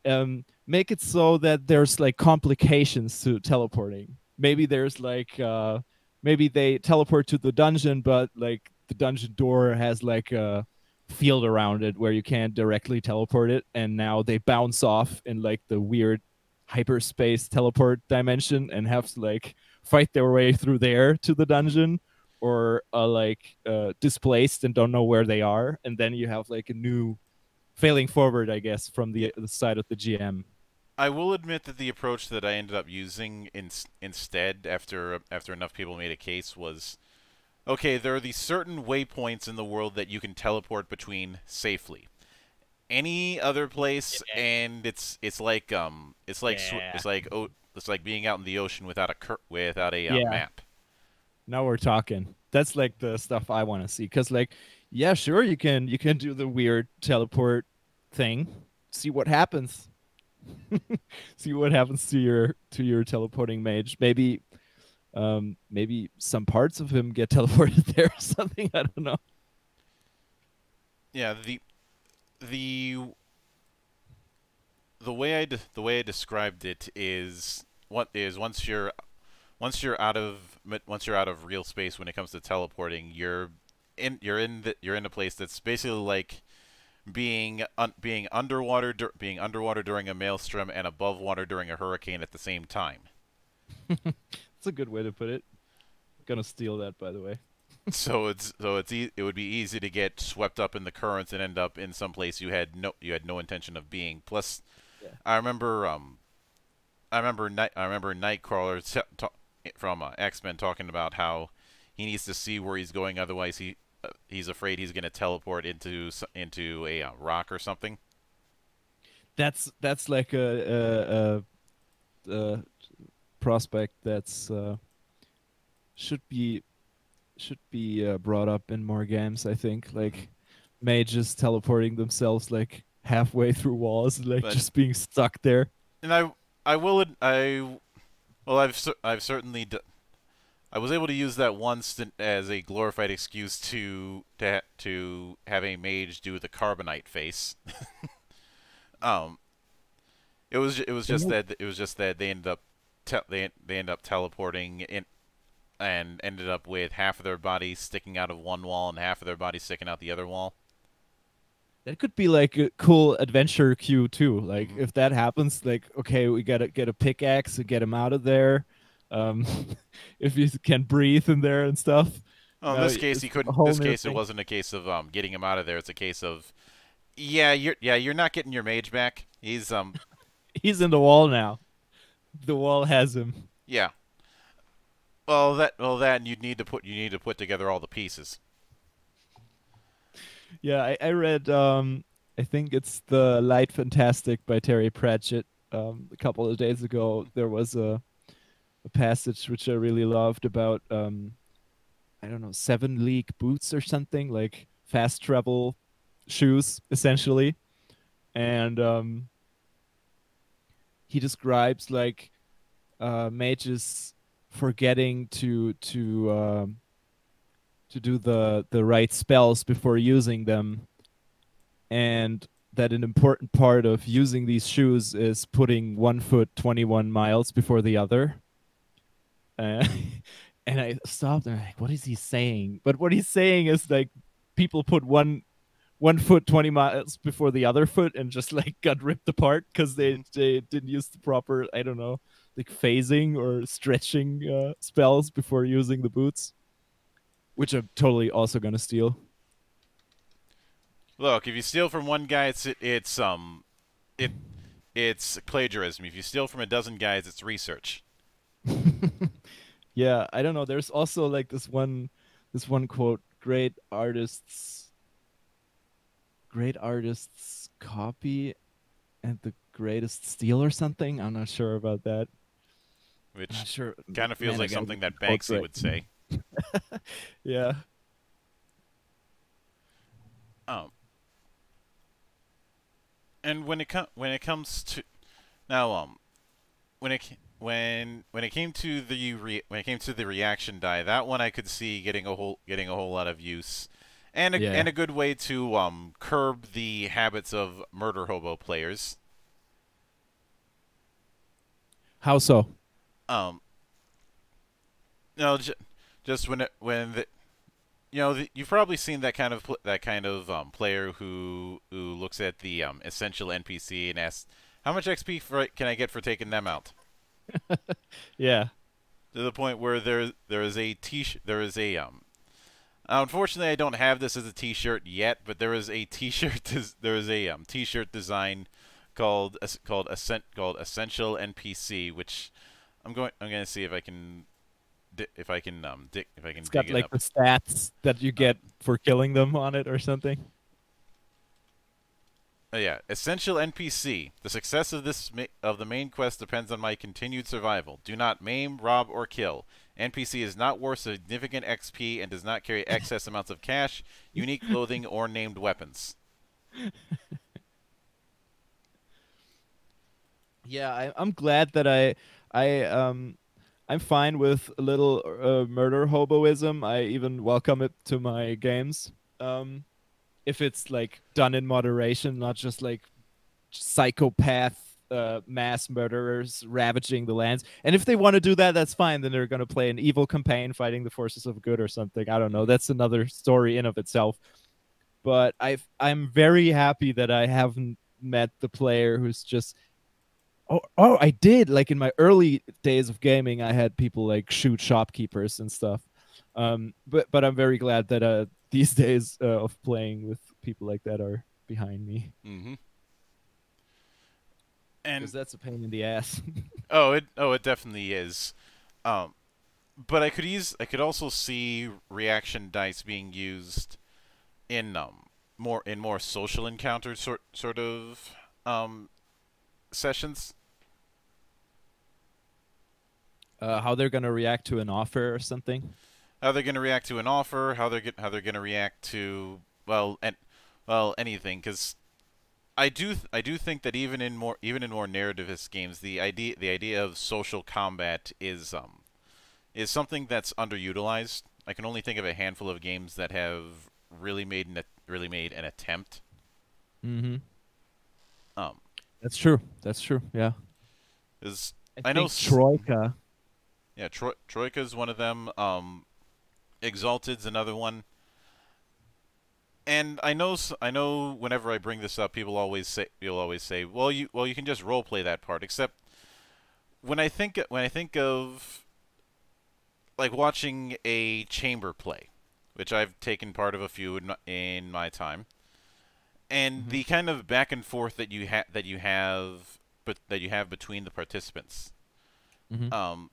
[SPEAKER 2] Um make it so that there's like complications to teleporting. Maybe there's like uh maybe they teleport to the dungeon but like the dungeon door has like a field around it where you can't directly teleport it and now they bounce off in like the weird hyperspace teleport dimension and have to like fight their way through there to the dungeon or are like uh, displaced and don't know where they are, and then you have like a new failing forward, I guess, from the the side of the GM.
[SPEAKER 1] I will admit that the approach that I ended up using in, instead, after after enough people made a case, was okay. There are these certain waypoints in the world that you can teleport between safely. Any other place, yeah. and it's it's like um it's like yeah. it's like oh it's like being out in the ocean without a cur- without a uh, yeah. map.
[SPEAKER 2] Now we're talking. That's like the stuff I want to see. Cause like, yeah, sure, you can you can do the weird teleport thing. See what happens. see what happens to your to your teleporting mage. Maybe um maybe some parts of him get teleported there or something. I don't know.
[SPEAKER 1] Yeah, the the the way I the way I described it is what is once you're once you're out of once you're out of real space when it comes to teleporting, you're in you're in the, you're in a place that's basically like being un, being underwater being underwater during a maelstrom and above water during a hurricane at the same time.
[SPEAKER 2] That's a good way to put it. I'm gonna steal that, by the way.
[SPEAKER 1] so it's so it's e it would be easy to get swept up in the currents and end up in some place you had no you had no intention of being. Plus, yeah. I remember um, I remember night I remember Nightcrawler from uh, X Men talking about how he needs to see where he's going, otherwise he he's afraid he's going to teleport into into a uh, rock or something.
[SPEAKER 2] That's that's like a, a, a, a prospect that's uh, should be should be uh, brought up in more games. I think like mages teleporting themselves like halfway through walls, like but, just being stuck there.
[SPEAKER 1] And I I will I well I've I've certainly I was able to use that once as a glorified excuse to to ha to have a mage do the carbonite face. um, it was it was just that it was just that they ended up they they ended up teleporting in and ended up with half of their body sticking out of one wall and half of their body sticking out the other wall.
[SPEAKER 2] That could be like a cool adventure queue too. Like mm -hmm. if that happens, like okay, we gotta get a pickaxe and get him out of there um, if you can breathe in there and stuff.
[SPEAKER 1] Well, in this case, he couldn't. In this case, thing. it wasn't a case of um, getting him out of there. It's a case of, yeah, you're yeah, you're not getting your mage back. He's um,
[SPEAKER 2] he's in the wall now. The wall has him.
[SPEAKER 1] Yeah. Well, that well, that you need to put you need to put together all the pieces.
[SPEAKER 2] Yeah, I, I read. Um, I think it's the Light Fantastic by Terry Pratchett. Um, a couple of days ago, there was a a passage which I really loved about um, I don't know seven league boots or something like fast travel shoes essentially, and um, he describes like uh, mages forgetting to to um, to do the the right spells before using them, and that an important part of using these shoes is putting one foot 21 miles before the other uh, and I stopped and I'm like, what is he saying? But what he's saying is like people put one one foot 20 miles before the other foot and just like got ripped apart because they, mm-hmm. they didn't use the proper, I don't know, like phasing or stretching uh, spells before using the boots, which I'm totally also going to steal.
[SPEAKER 1] Look, if you steal from one guy, it's it's um, it it's plagiarism. If you steal from a dozen guys, it's research.
[SPEAKER 2] yeah, I don't know. There's also like this one, this one quote: "Great artists, great artists copy, and the greatest steal" or something. I'm not sure about that.
[SPEAKER 1] Which sure. kind of feels Man, like something that Banksy right. would say.
[SPEAKER 2] yeah.
[SPEAKER 1] Um. And when it com- when it comes to now, um, when it when when it came to the re when it came to the reaction die, that one I could see getting a whole getting a whole lot of use, and a, yeah. and a good way to um, curb the habits of murder hobo players.
[SPEAKER 2] How so?
[SPEAKER 1] Um. No, just when it when the, you know the, you've probably seen that kind of that kind of um, player who who looks at the um, essential NPC and asks, "How much XP for, can I get for taking them out?"
[SPEAKER 2] yeah.
[SPEAKER 1] To the point where there there is a t there is a um Uh, unfortunately, I don't have this as a T-shirt yet, but there is a T-shirt. There is a um, T-shirt design called called Ascent called Essential NPC, which I'm going I'm going to see if I can if I can um dig if I can.
[SPEAKER 2] It's got
[SPEAKER 1] it
[SPEAKER 2] like
[SPEAKER 1] up.
[SPEAKER 2] the stats that you get for killing them on it or something.
[SPEAKER 1] Oh, yeah, essential NPC. The success of this of the main quest depends on my continued survival. Do not maim, rob, or kill. NPC is not worth significant XP and does not carry excess amounts of cash, unique clothing, or named weapons.
[SPEAKER 2] yeah, I, I'm glad that I I um I'm fine with a little uh, murder hoboism. I even welcome it to my games. Um, if it's like done in moderation, not just like psychopath uh, mass murderers ravaging the lands. And if they want to do that, that's fine. Then they're going to play an evil campaign fighting the forces of good or something. I don't know. That's another story in of itself. But I I'm very happy that I haven't met the player who's just oh, oh I did like in my early days of gaming I had people like shoot shopkeepers and stuff. Um, but but I'm very glad that uh, these days uh, of playing with people like that are behind me.
[SPEAKER 1] Mm-hmm.
[SPEAKER 2] And that's a pain in the ass.
[SPEAKER 1] oh, it oh it definitely is. Um, but I could use I could also see reaction dice being used in um more in more social encounter sort sort of um sessions.
[SPEAKER 2] Uh, how they're gonna react to an offer or something?
[SPEAKER 1] How they're gonna react to an offer? How they're get, how they're gonna react to well and well anything because I do I do think that even in more even in more narrativist games, the idea the idea of social combat is um is something that's underutilized. I can only think of a handful of games that have really made an really made an attempt.
[SPEAKER 2] Mm-hmm.
[SPEAKER 1] Um,
[SPEAKER 2] that's true. That's true. Yeah.
[SPEAKER 1] Is
[SPEAKER 2] I,
[SPEAKER 1] I know
[SPEAKER 2] Troika.
[SPEAKER 1] Yeah, Tro Troika is one of them. Um, Exalted's another one. And I know, I know. Whenever I bring this up, people always say, you'll always say, "Well, you, well, you can just role play that part." Except when I think, when I think of like watching a chamber play, which I've taken part of a few in, in my time, and mm -hmm. the kind of back and forth that you have that you have, but that you have between the participants. Mm -hmm. Um,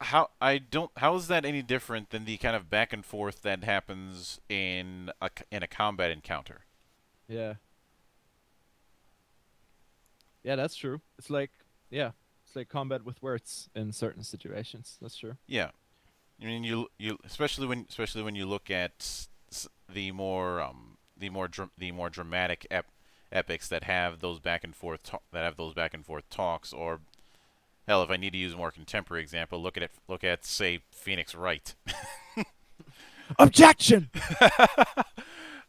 [SPEAKER 1] how I don't how is that any different than the kind of back and forth that happens in a in a combat encounter?
[SPEAKER 2] Yeah. Yeah, that's true. It's like yeah, it's like combat with words in certain situations. That's true.
[SPEAKER 1] Yeah. I mean you you especially when especially when you look at the more um the more the more dramatic ep epics that have those back and forth that have those back and forth talks or Hell, if I need to use a more contemporary example, look at it. Look at say Phoenix Wright.
[SPEAKER 2] Objection.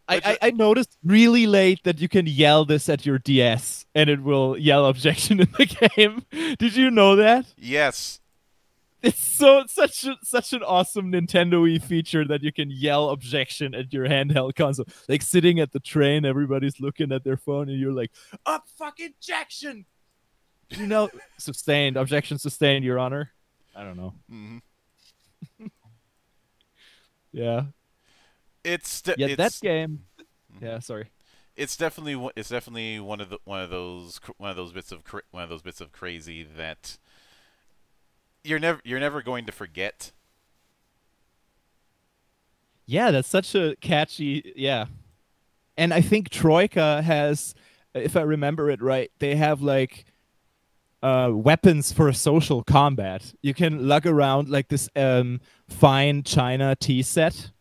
[SPEAKER 2] I, I, I, noticed really late that you can yell this at your DS and it will yell objection in the game. Did you know that?
[SPEAKER 1] Yes.
[SPEAKER 2] It's so such a, such an awesome Nintendo-y feature that you can yell objection at your handheld console. Like sitting at the train, everybody's looking at their phone, and you're like, "Up fucking objection!" You know, sustained. Objection sustained, Your Honor. I don't know.
[SPEAKER 1] Mm-hmm.
[SPEAKER 2] yeah.
[SPEAKER 1] It's
[SPEAKER 2] yeah.
[SPEAKER 1] It's,
[SPEAKER 2] that game. Mm-hmm. Yeah. Sorry.
[SPEAKER 1] It's definitely it's definitely one of the one of those one of those bits of one of those bits of crazy that you're never you're never going to forget.
[SPEAKER 2] Yeah, that's such a catchy. Yeah, and I think Troika has, if I remember it right, they have like uh, weapons for social combat. You can lug around like this um, fine China tea set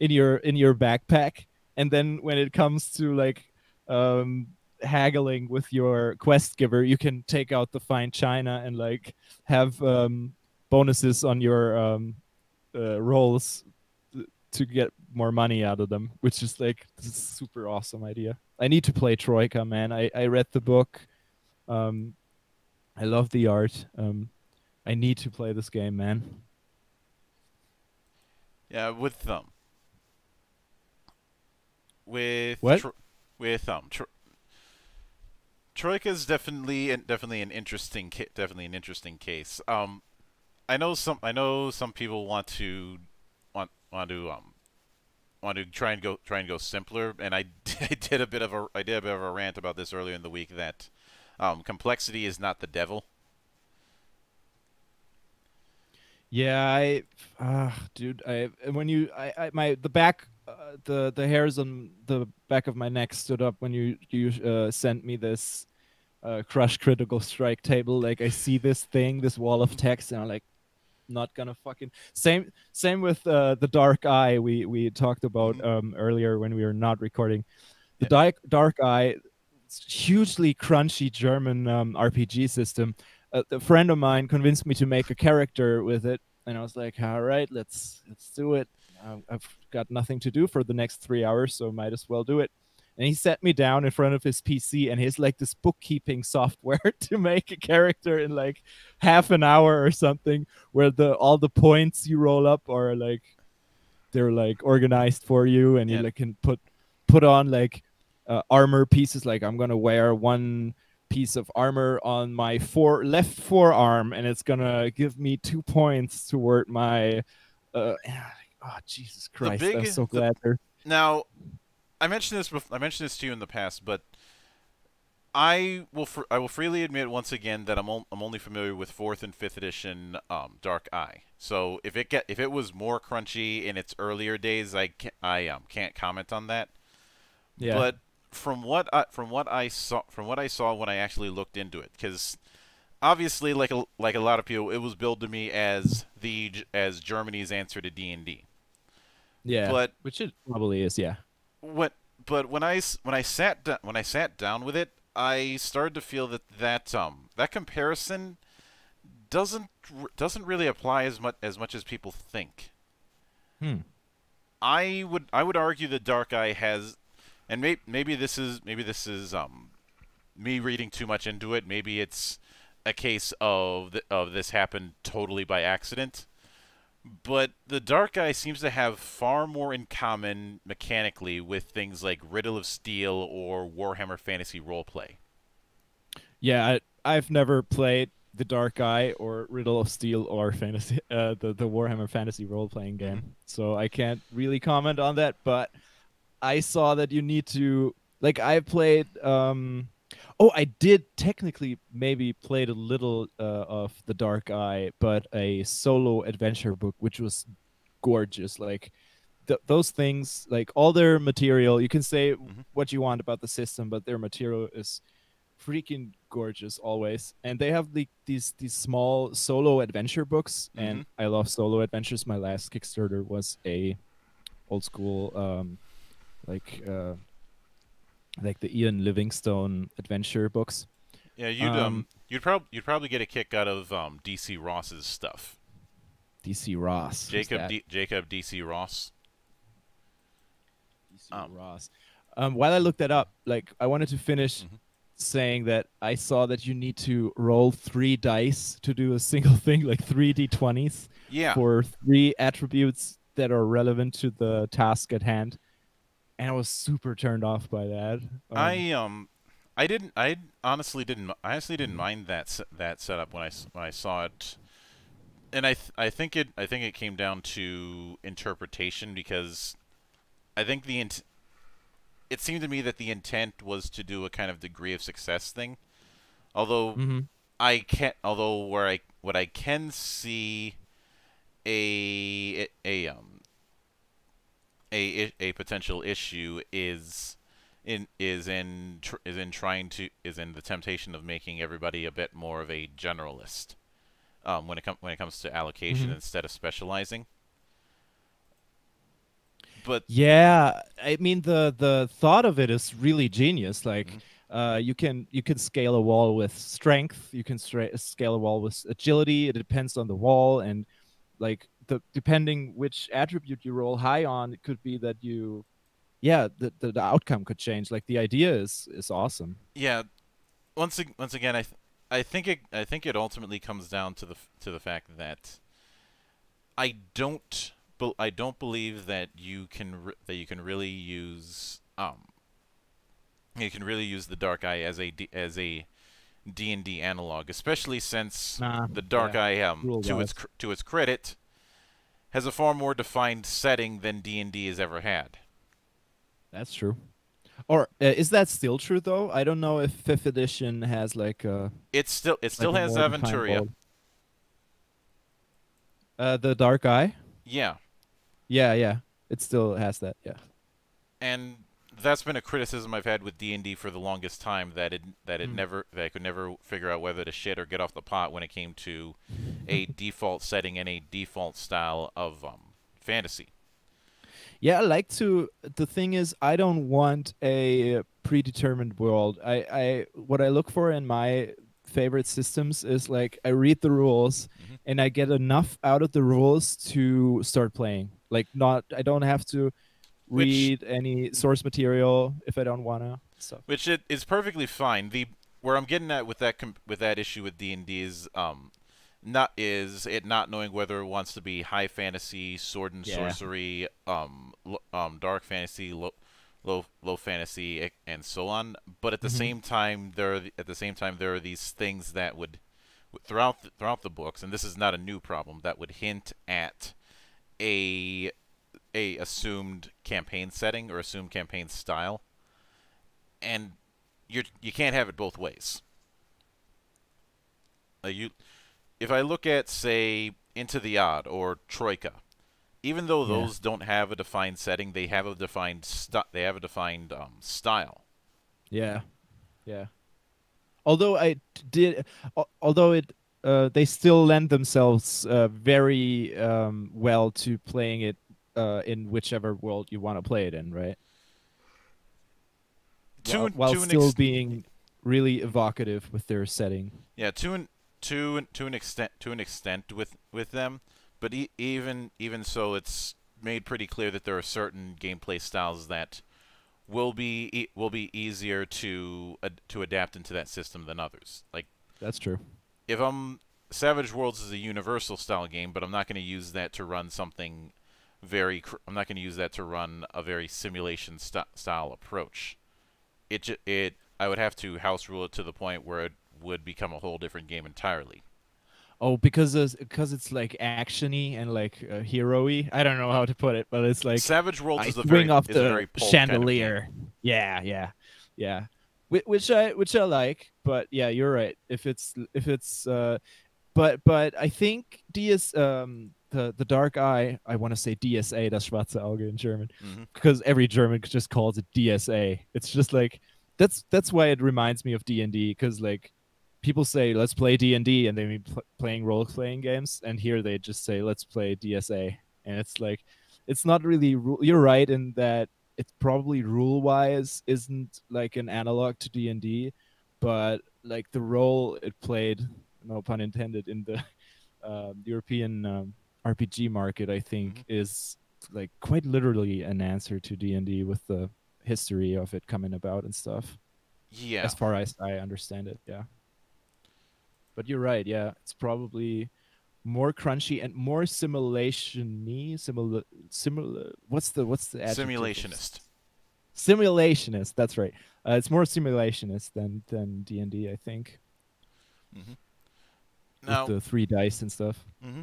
[SPEAKER 2] in your in your backpack, and then when it comes to like um, haggling with your quest giver, you can take out the fine China and like have um, bonuses on your um, uh, rolls to get more money out of them, which is like super awesome idea. I need to play Troika, man. I, I read the book. Um, I love the art. Um, I need to play this game, man.
[SPEAKER 1] Yeah, with um, with
[SPEAKER 2] what?
[SPEAKER 1] Tro with um, tro Troika is definitely definitely an interesting kit, definitely an interesting case. Um, I know some I know some people want to want want to um want to try and go try and go simpler, and I, I did a bit of a I did a bit of a rant about this earlier in the week that um, complexity is not the devil.
[SPEAKER 2] Yeah, I, uh, dude, I when you, I, I my the back, uh, the the hairs on the back of my neck stood up when you you uh, sent me this uh, Krush critical strike table. Like I see this thing, this wall of text, and I'm like, not gonna fucking same same with uh, the dark eye we we talked about
[SPEAKER 1] Mhm.
[SPEAKER 2] um earlier when we were not recording. The
[SPEAKER 1] Yeah.
[SPEAKER 2] dark dark eye, hugely crunchy German um, RPG system. A, a friend of mine convinced me to make a character with it, and I was like, all right, let's let's do it. I've got nothing to do for the next three hours, so might as well do it. And he sat me down in front of his PC, and he's like this bookkeeping software to make a character in like half an hour or something, where the all the points you roll up are like they're like organized for you, and
[SPEAKER 1] Yeah.
[SPEAKER 2] you like can put put on like uh, armor pieces. Like I'm gonna wear one piece of armor on my fore left forearm, and it's gonna give me two points toward my. Uh, oh Jesus Christ! I'm so glad they're
[SPEAKER 1] Now, I mentioned this. I mentioned this to you in the past, but I will. Fr- I will freely admit once again that I'm. I'm only familiar with fourth and fifth edition um, Dark Eye. So if it get if it was more crunchy in its earlier days, I can I um can't comment on that.
[SPEAKER 2] yeah.
[SPEAKER 1] But from what I, from what I saw from what I saw when I actually looked into it, because obviously, like a, like a lot of people, it was billed to me as the as Germany's answer to D and D.
[SPEAKER 2] yeah,
[SPEAKER 1] But
[SPEAKER 2] which it probably is. Yeah.
[SPEAKER 1] what but when I when I sat da- when I sat down with it, I started to feel that that um that comparison doesn't doesn't really apply as much as much as people think.
[SPEAKER 2] Hmm.
[SPEAKER 1] I would I would argue that Dark Eye has, and may, maybe this is maybe this is um me reading too much into it. Maybe it's a case of th- of this happened totally by accident. But the Dark Eye seems to have far more in common mechanically with things like Riddle of Steel or Warhammer Fantasy Roleplay.
[SPEAKER 2] Yeah, I, I've never played the Dark Eye or Riddle of Steel or fantasy uh, the the Warhammer Fantasy role playing game, so I can't really comment on that. But I saw that you need to like I played. um Oh, I did technically maybe played a little uh, of the Dark Eye, but a solo adventure book, which was gorgeous. Like th- those things, like all their material, you can say
[SPEAKER 1] Mhm.
[SPEAKER 2] what you want about the system, but their material is freaking gorgeous always. And they have the, these these small solo adventure books, and I love solo adventures. My last Kickstarter was a old school, um, like uh, like the Ian Livingstone adventure books.
[SPEAKER 1] Yeah, you'd um,
[SPEAKER 2] Um,
[SPEAKER 1] you'd probably you'd probably get a kick out of um, DC Ross's stuff.
[SPEAKER 2] DC Ross.
[SPEAKER 1] Jacob? D- Jacob DC Ross.
[SPEAKER 2] DC
[SPEAKER 1] Um,
[SPEAKER 2] Ross. Um, while I looked that up, like I wanted to finish
[SPEAKER 1] Mhm.
[SPEAKER 2] saying that I saw that you need to roll three dice to do a single thing, like three d20s
[SPEAKER 1] Yeah.
[SPEAKER 2] for three attributes that are relevant to the task at hand. And I was super turned off by that. Um,
[SPEAKER 1] I um I didn't I honestly didn't I honestly didn't mind that that setup when I when I saw it. And I th- I think it I think it came down to interpretation because I think the int- it seemed to me that the intent was to do a kind of degree of success thing. Although
[SPEAKER 2] mhm.
[SPEAKER 1] I can't. Although where I what I can see a a um a a potential issue is in is in tr- is in trying to is in the temptation of making everybody a bit more of a generalist um, when it comes when it comes to allocation
[SPEAKER 2] Mhm.
[SPEAKER 1] instead of specializing. But
[SPEAKER 2] Yeah, I mean the the thought of it is really genius. Like,
[SPEAKER 1] Mhm.
[SPEAKER 2] uh, you can you can scale a wall with strength. You can stra- scale a wall with agility. It depends on the wall and like the depending which attribute you roll high on, it could be that you, yeah, the the, the outcome could change. Like the idea is is awesome.
[SPEAKER 1] yeah, once once again, I th- I think it I think it ultimately comes down to the to the fact that I don't bel I don't believe that you can re- that you can really use um you can really use the dark eye as a D- as a D and D analog, especially since
[SPEAKER 2] Nah,
[SPEAKER 1] the dark
[SPEAKER 2] yeah,
[SPEAKER 1] eye um to its cr- to its credit has a far more defined setting than D&D has ever had.
[SPEAKER 2] That's true. Or uh, is that still true though? I don't know if fifth edition has like a.
[SPEAKER 1] It still it still
[SPEAKER 2] like
[SPEAKER 1] has Aventuria.
[SPEAKER 2] Uh, the Dark Eye.
[SPEAKER 1] Yeah.
[SPEAKER 2] Yeah, yeah. It still has that. Yeah.
[SPEAKER 1] and that's been a criticism I've had with D and D for the longest time that it that it
[SPEAKER 2] Hmm.
[SPEAKER 1] never that I could never figure out whether to shit or get off the pot when it came to a default setting and a default style of um, fantasy.
[SPEAKER 2] Yeah, I like to. The thing is, I don't want a predetermined world. I, I, what I look for in my favorite systems is like I read the rules
[SPEAKER 1] Mhm.
[SPEAKER 2] and I get enough out of the rules to start playing. Like, not, I don't have to
[SPEAKER 1] Which-
[SPEAKER 2] read any source material if I don't wanna. So
[SPEAKER 1] which it is perfectly fine. The where I'm getting at with that com- with that issue with D and D is um not is it not knowing whether it wants to be high fantasy, sword and
[SPEAKER 2] Yeah.
[SPEAKER 1] sorcery, um um dark fantasy, low low low fantasy, and so on. But at the
[SPEAKER 2] Mhm.
[SPEAKER 1] same time, there are the, at the same time there are these things that would throughout the, throughout the books, and this is not a new problem that would hint at a a assumed campaign setting or assumed campaign style, and you you can't have it both ways. Uh, you, if I look at say Into the Odd or Troika, even though
[SPEAKER 2] Yeah.
[SPEAKER 1] those don't have a defined setting, they have a defined they have a defined um, style.
[SPEAKER 2] yeah, yeah. Although I did, although it, uh, they still lend themselves uh, very um, well to playing it uh, in whichever world you want to play it in, right?
[SPEAKER 1] To
[SPEAKER 2] while
[SPEAKER 1] an-
[SPEAKER 2] while still
[SPEAKER 1] ex-
[SPEAKER 2] being really evocative with their setting.
[SPEAKER 1] Yeah, to an to an, to an extent to an extent with with them, but e- even even so, it's made pretty clear that there are certain gameplay styles that will be e- will be easier to ad- to adapt into that system than others. Like
[SPEAKER 2] That's true.
[SPEAKER 1] if I'm Savage Worlds is a universal style game, but I'm not going to use that to run something very. Cr- I'm not going to use that to run a very simulation st- style approach. It it I would have to house rule it to the point where it would become a whole different game entirely.
[SPEAKER 2] Oh, because it's, because it's like actiony and like uh, hero-y. I don't know how to put it, but it's like
[SPEAKER 1] Savage Worlds
[SPEAKER 2] I
[SPEAKER 1] is a very
[SPEAKER 2] off
[SPEAKER 1] a very
[SPEAKER 2] the
[SPEAKER 1] kind of
[SPEAKER 2] chandelier. yeah, yeah, yeah. Whi- Which I which I like, but yeah, you're right. If it's if it's uh, but but I think DS um the the Dark Eye. I want to say DSA, das schwarze Auge in German,
[SPEAKER 1] Mhm.
[SPEAKER 2] because every German just calls it DSA. It's just like that's that's why it reminds me of D and D because like people say let's play D and D and they mean pl- playing role playing games, and here they just say let's play DSA, and it's like it's not really. ru- You're right in that it's probably rule wise isn't like an analog to D and D, but like the role it played, no pun intended, in the um, European um, RPG market, I think
[SPEAKER 1] Mhm.
[SPEAKER 2] is like quite literally an answer to D and D with the history of it coming about and stuff.
[SPEAKER 1] Yeah,
[SPEAKER 2] As far as I understand it, yeah. But you're right, yeah. It's probably more crunchy and more simulation-y. Similar, similar. What's the what's the adjective?
[SPEAKER 1] simulationist.
[SPEAKER 2] Simulationist. That's right. Uh, it's more simulationist than than D and D, I think.
[SPEAKER 1] Now,
[SPEAKER 2] with the three dice and stuff.
[SPEAKER 1] hmm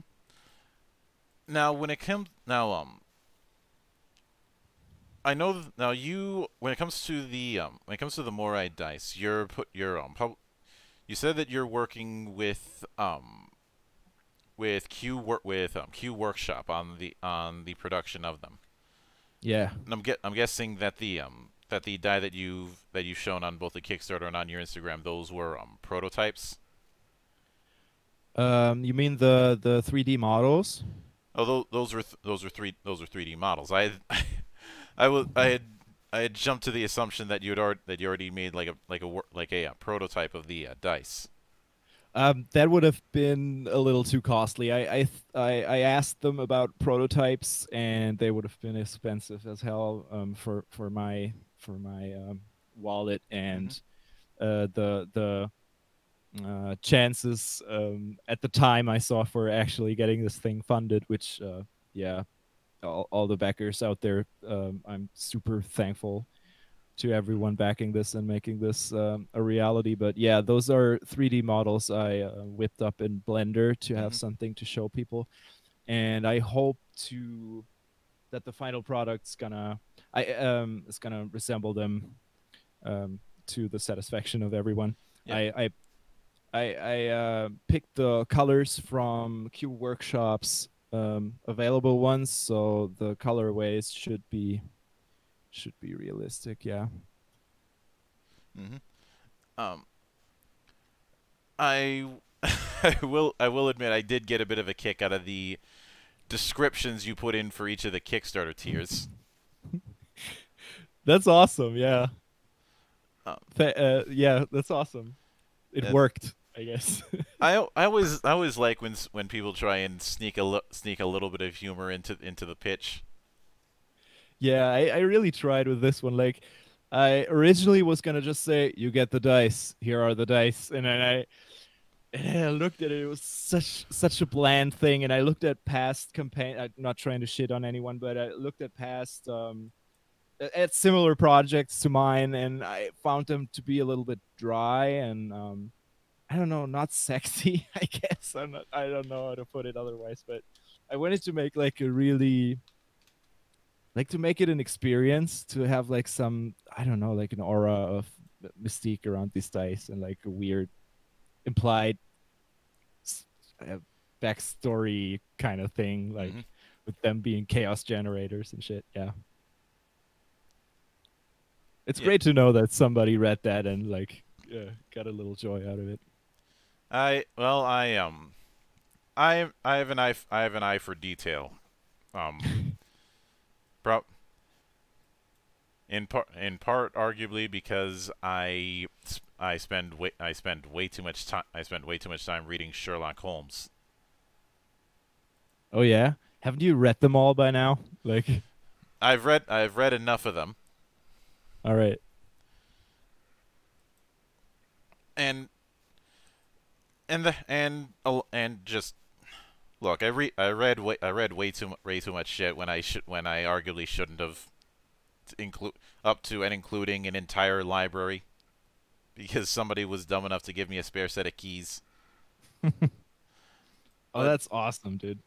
[SPEAKER 1] Now, when it comes now, um, I know th- now you when it comes to the um when it comes to the Moirai dice, you're put your um pub, you said that you're working with um with Q work with um Q Workshop on the on the production of them.
[SPEAKER 2] Yeah.
[SPEAKER 1] And I'm get I'm guessing that the um that the die that you've that you've shown on both the Kickstarter and on your Instagram, those were um prototypes.
[SPEAKER 2] Um, you mean the the 3D models?
[SPEAKER 1] Oh, those, those were th- those were three those were 3D models. I I was I had I had jumped to the assumption that you had already that you already made like a like a like a, uh prototype of the uh, dice.
[SPEAKER 2] Um, that would have been a little too costly. I I, th- I I asked them about prototypes, and they would have been expensive as hell um, for for my for my um, wallet and uh, the the uh, chances um, at the time I saw for actually getting this thing funded. Which uh, yeah, all, all the backers out there, um, I'm super thankful to everyone backing this and making this um, a reality. But yeah, those are 3D models I uh, whipped up in Blender to have
[SPEAKER 1] Mhm.
[SPEAKER 2] something to show people. and I hope to that the final product's gonna I um is gonna resemble them um, to the satisfaction of everyone.
[SPEAKER 1] Yeah.
[SPEAKER 2] I I I, I uh, picked the colors from Q Workshop's um, available ones, so the colorways should be should be realistic. Yeah.
[SPEAKER 1] hmm Um, I I will I will admit I did get a bit of a kick out of the descriptions you put in for each of the Kickstarter tiers.
[SPEAKER 2] That's awesome. Yeah.
[SPEAKER 1] Um,
[SPEAKER 2] Th- uh, yeah, that's awesome. It worked, I guess.
[SPEAKER 1] I I always I always like when when people try and sneak a sneak a little bit of humor into into the pitch.
[SPEAKER 2] Yeah, I, I really tried with this one. Like, I originally was gonna just say, "You get the dice. Here are the dice," and then I, and then I looked at it. It was such such a bland thing, and I looked at past campaign. I'm not trying to shit on anyone, but I looked at past um, at similar projects to mine, and I found them to be a little bit dry and um, I don't know, not sexy. I guess I'm not. I don't know how to put it otherwise, but I wanted to make like a really like to make it an experience to have like some i don't know like an aura of mystique around these dice and like a weird implied uh, backstory kind of thing like
[SPEAKER 1] Mhm.
[SPEAKER 2] with them being chaos generators and shit yeah it's
[SPEAKER 1] Yeah.
[SPEAKER 2] great to know that somebody read that and like uh, got a little joy out of it
[SPEAKER 1] I well I um I I have an eye I have an eye for detail. Um pro- in part in part arguably because I I spend way I spend way too much time I spend way too much time reading Sherlock Holmes.
[SPEAKER 2] oh yeah haven't you read them all by now like
[SPEAKER 1] I've read I've read enough of them
[SPEAKER 2] all right
[SPEAKER 1] and and the and a- and just look I re I read way I read way too way too much shit when I should when I arguably shouldn't have include up to and including an entire library because somebody was dumb enough to give me a spare set of keys.
[SPEAKER 2] oh
[SPEAKER 1] But-
[SPEAKER 2] that's awesome dude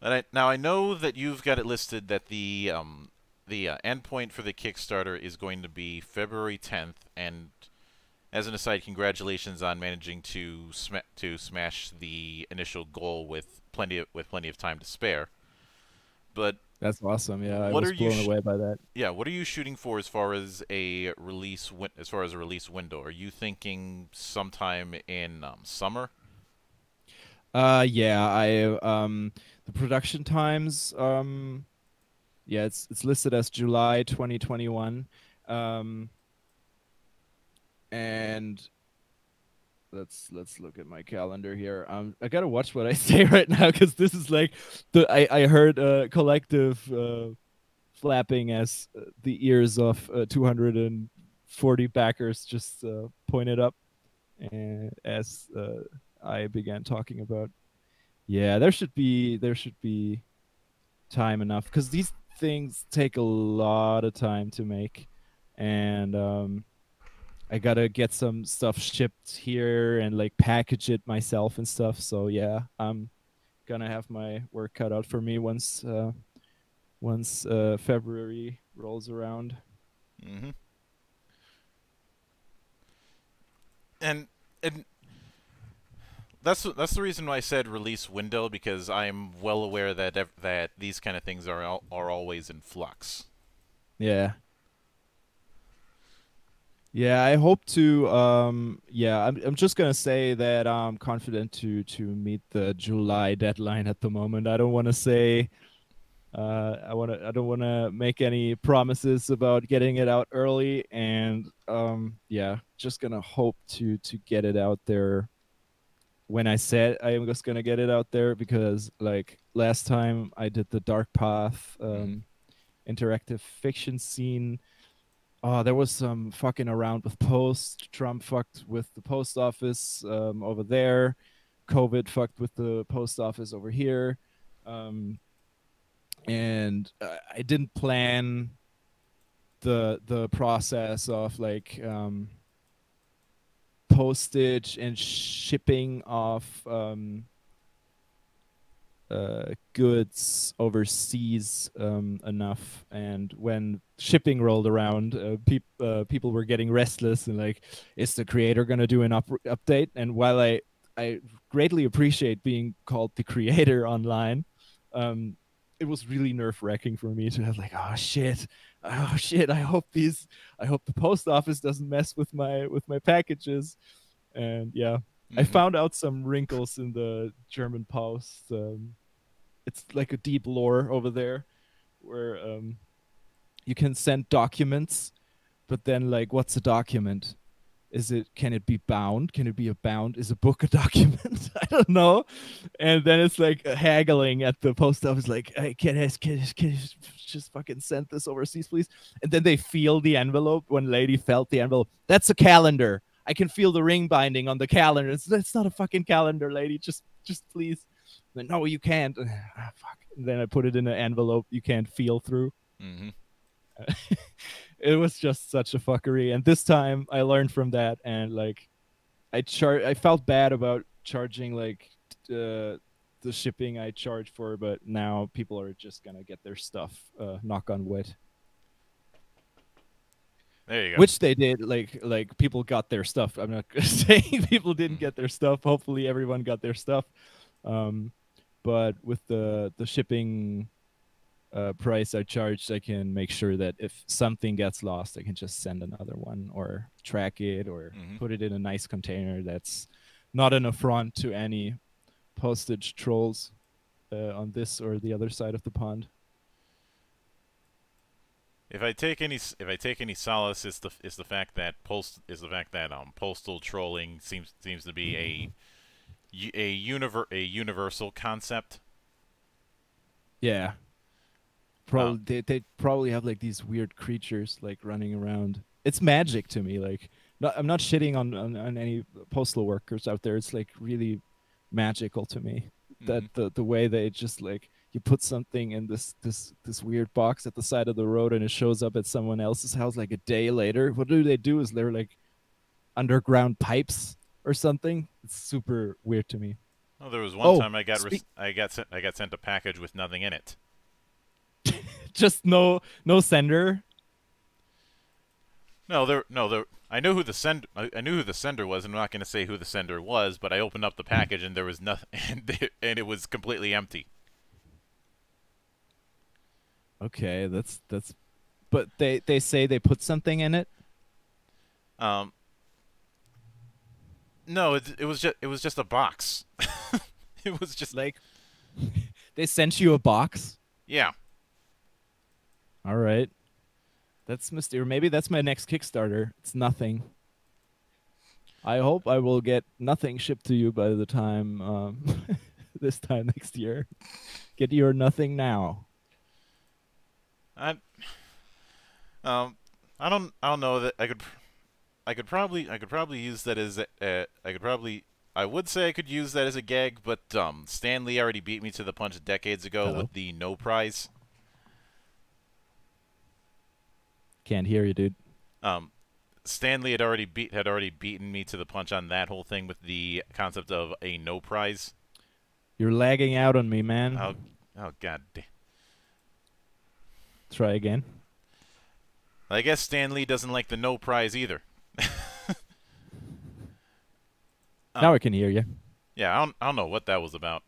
[SPEAKER 1] And I, now I know that you've got it listed that the um the uh, endpoint for the Kickstarter is going to be February 10th, and as an aside, congratulations on managing to sma- to smash the initial goal with plenty of, with plenty of time to spare. But
[SPEAKER 2] That's awesome. Yeah, I
[SPEAKER 1] What
[SPEAKER 2] was
[SPEAKER 1] are you
[SPEAKER 2] blown
[SPEAKER 1] sh-
[SPEAKER 2] away by that.
[SPEAKER 1] yeah, what are you shooting for as far as a release win- as far as a release window? Are you thinking sometime in um, summer?
[SPEAKER 2] Uh, yeah, I um the production times um yeah it's it's listed as July 2021 um and let's let's look at my calendar here um I gotta watch what I say right now because this is like the I I heard uh collective uh flapping as uh, the ears of uh, 240 backers just uh, pointed up and as uh, I began talking about. Yeah, there should be there should be time enough because these things take a lot of time to make, and um, I gotta get some stuff shipped here and like package it myself and stuff. So yeah, I'm gonna have my work cut out for me once uh, once uh, February rolls around.
[SPEAKER 1] Mm-hmm. And and that's that's the reason why I said release window because I'm well aware that that these kind of things are al- are always in flux.
[SPEAKER 2] Yeah. Yeah, I hope to um yeah, I'm I'm just going to say that I'm confident to to meet the July deadline at the moment. I don't want to say uh I want to I don't want to make any promises about getting it out early and um yeah, just going to hope to to get it out there when I said I am just going to get it out there because like last time I did the Dark Path um interactive fiction scene. Oh, there was some fucking around with post. Trump fucked with the post office um, over there. COVID fucked with the post office over here. Um, and I didn't plan the the process of like um, postage and shipping of um, uh, goods overseas um, enough, and when shipping rolled around, uh, peop- uh, people were getting restless and like, is the creator gonna do an up- update? And while I I greatly appreciate being called the creator online, um, it was really nerve wracking for me to have like, oh shit, oh shit. I hope these, I hope the post office doesn't mess with my with my packages, and yeah. I
[SPEAKER 1] Mhm.
[SPEAKER 2] found out some wrinkles in the German Post. Um, it's like a deep lore over there, where um, you can send documents, but then like, what's a document? Is it can it be bound? Can it be a bound? Is a book a document? I don't know. And then it's like haggling at the post office, like, can I, can, can just fucking send this overseas, please? And then they feel the envelope. When lady felt the envelope. That's a calendar. I can feel the ring binding on the calendar. It's, it's not a fucking calendar, lady. Just, just please. Then, no, you can't. Ah, fuck. And then I put it in an envelope you can't feel through.
[SPEAKER 1] Mhm.
[SPEAKER 2] it was just such a fuckery. And this time I learned from that, and like, I char- I felt bad about charging like t- uh, the shipping I charged for, but now people are just gonna get their stuff. Uh, knock on wood.
[SPEAKER 1] There you go.
[SPEAKER 2] which they did like like people got their stuff i'm not saying people didn't get their stuff hopefully everyone got their stuff um but with the the shipping uh, price i charged i can make sure that if something gets lost i can just send another one or track it or
[SPEAKER 1] Mhm.
[SPEAKER 2] put it in a nice container that's not an affront to any postage trolls uh, on this or the other side of the pond
[SPEAKER 1] If I take any if I take any solace is the is the fact that post is the fact that um postal trolling seems seems to be a u- a univer- a universal concept.
[SPEAKER 2] Yeah. Probably they they probably have like these weird creatures like running around. It's magic to me. Like not, I'm not shitting on, on on any postal workers out there. It's like really magical to me that
[SPEAKER 1] Mhm.
[SPEAKER 2] the the way they just like you put something in this this this weird box at the side of the road and it shows up at someone else's house like a day later. What do they do? Is they're like underground pipes or something? It's super weird to me.
[SPEAKER 1] Oh, there was one
[SPEAKER 2] Oh,
[SPEAKER 1] time I got rec- I got sent I got sent a package with nothing in it.
[SPEAKER 2] Just no no sender.
[SPEAKER 1] No, there no there I knew who the send I, I knew who the sender was. I'm not going to say who the sender was, but I opened up the package and there was nothing and, it- and it was completely empty.
[SPEAKER 2] Okay, that's that's but they they say they put something in it.
[SPEAKER 1] Um No, it it was just it was just a box. it was just
[SPEAKER 2] Like they sent you a box.
[SPEAKER 1] yeah.
[SPEAKER 2] All right. That's mysterious. Maybe that's my next Kickstarter. It's nothing. I hope I will get nothing shipped to you by the time um, this time next year. Get your nothing now.
[SPEAKER 1] I um I don't I don't know that I could I could probably I could probably use that as a, uh, I could probably I would say I could use that as a gag, but um Stan Lee already beat me to the punch decades ago
[SPEAKER 2] Hello?
[SPEAKER 1] with the no prize.
[SPEAKER 2] Can't hear you, dude.
[SPEAKER 1] Um Stan Lee had already beat had already beaten me to the punch on that whole thing with the concept of a no prize.
[SPEAKER 2] You're lagging out on me, man.
[SPEAKER 1] Oh oh god.
[SPEAKER 2] Try again.
[SPEAKER 1] I guess Stan Lee doesn't like the no prize either.
[SPEAKER 2] Now I can hear you.
[SPEAKER 1] Yeah, I don't, I don't know what that was about.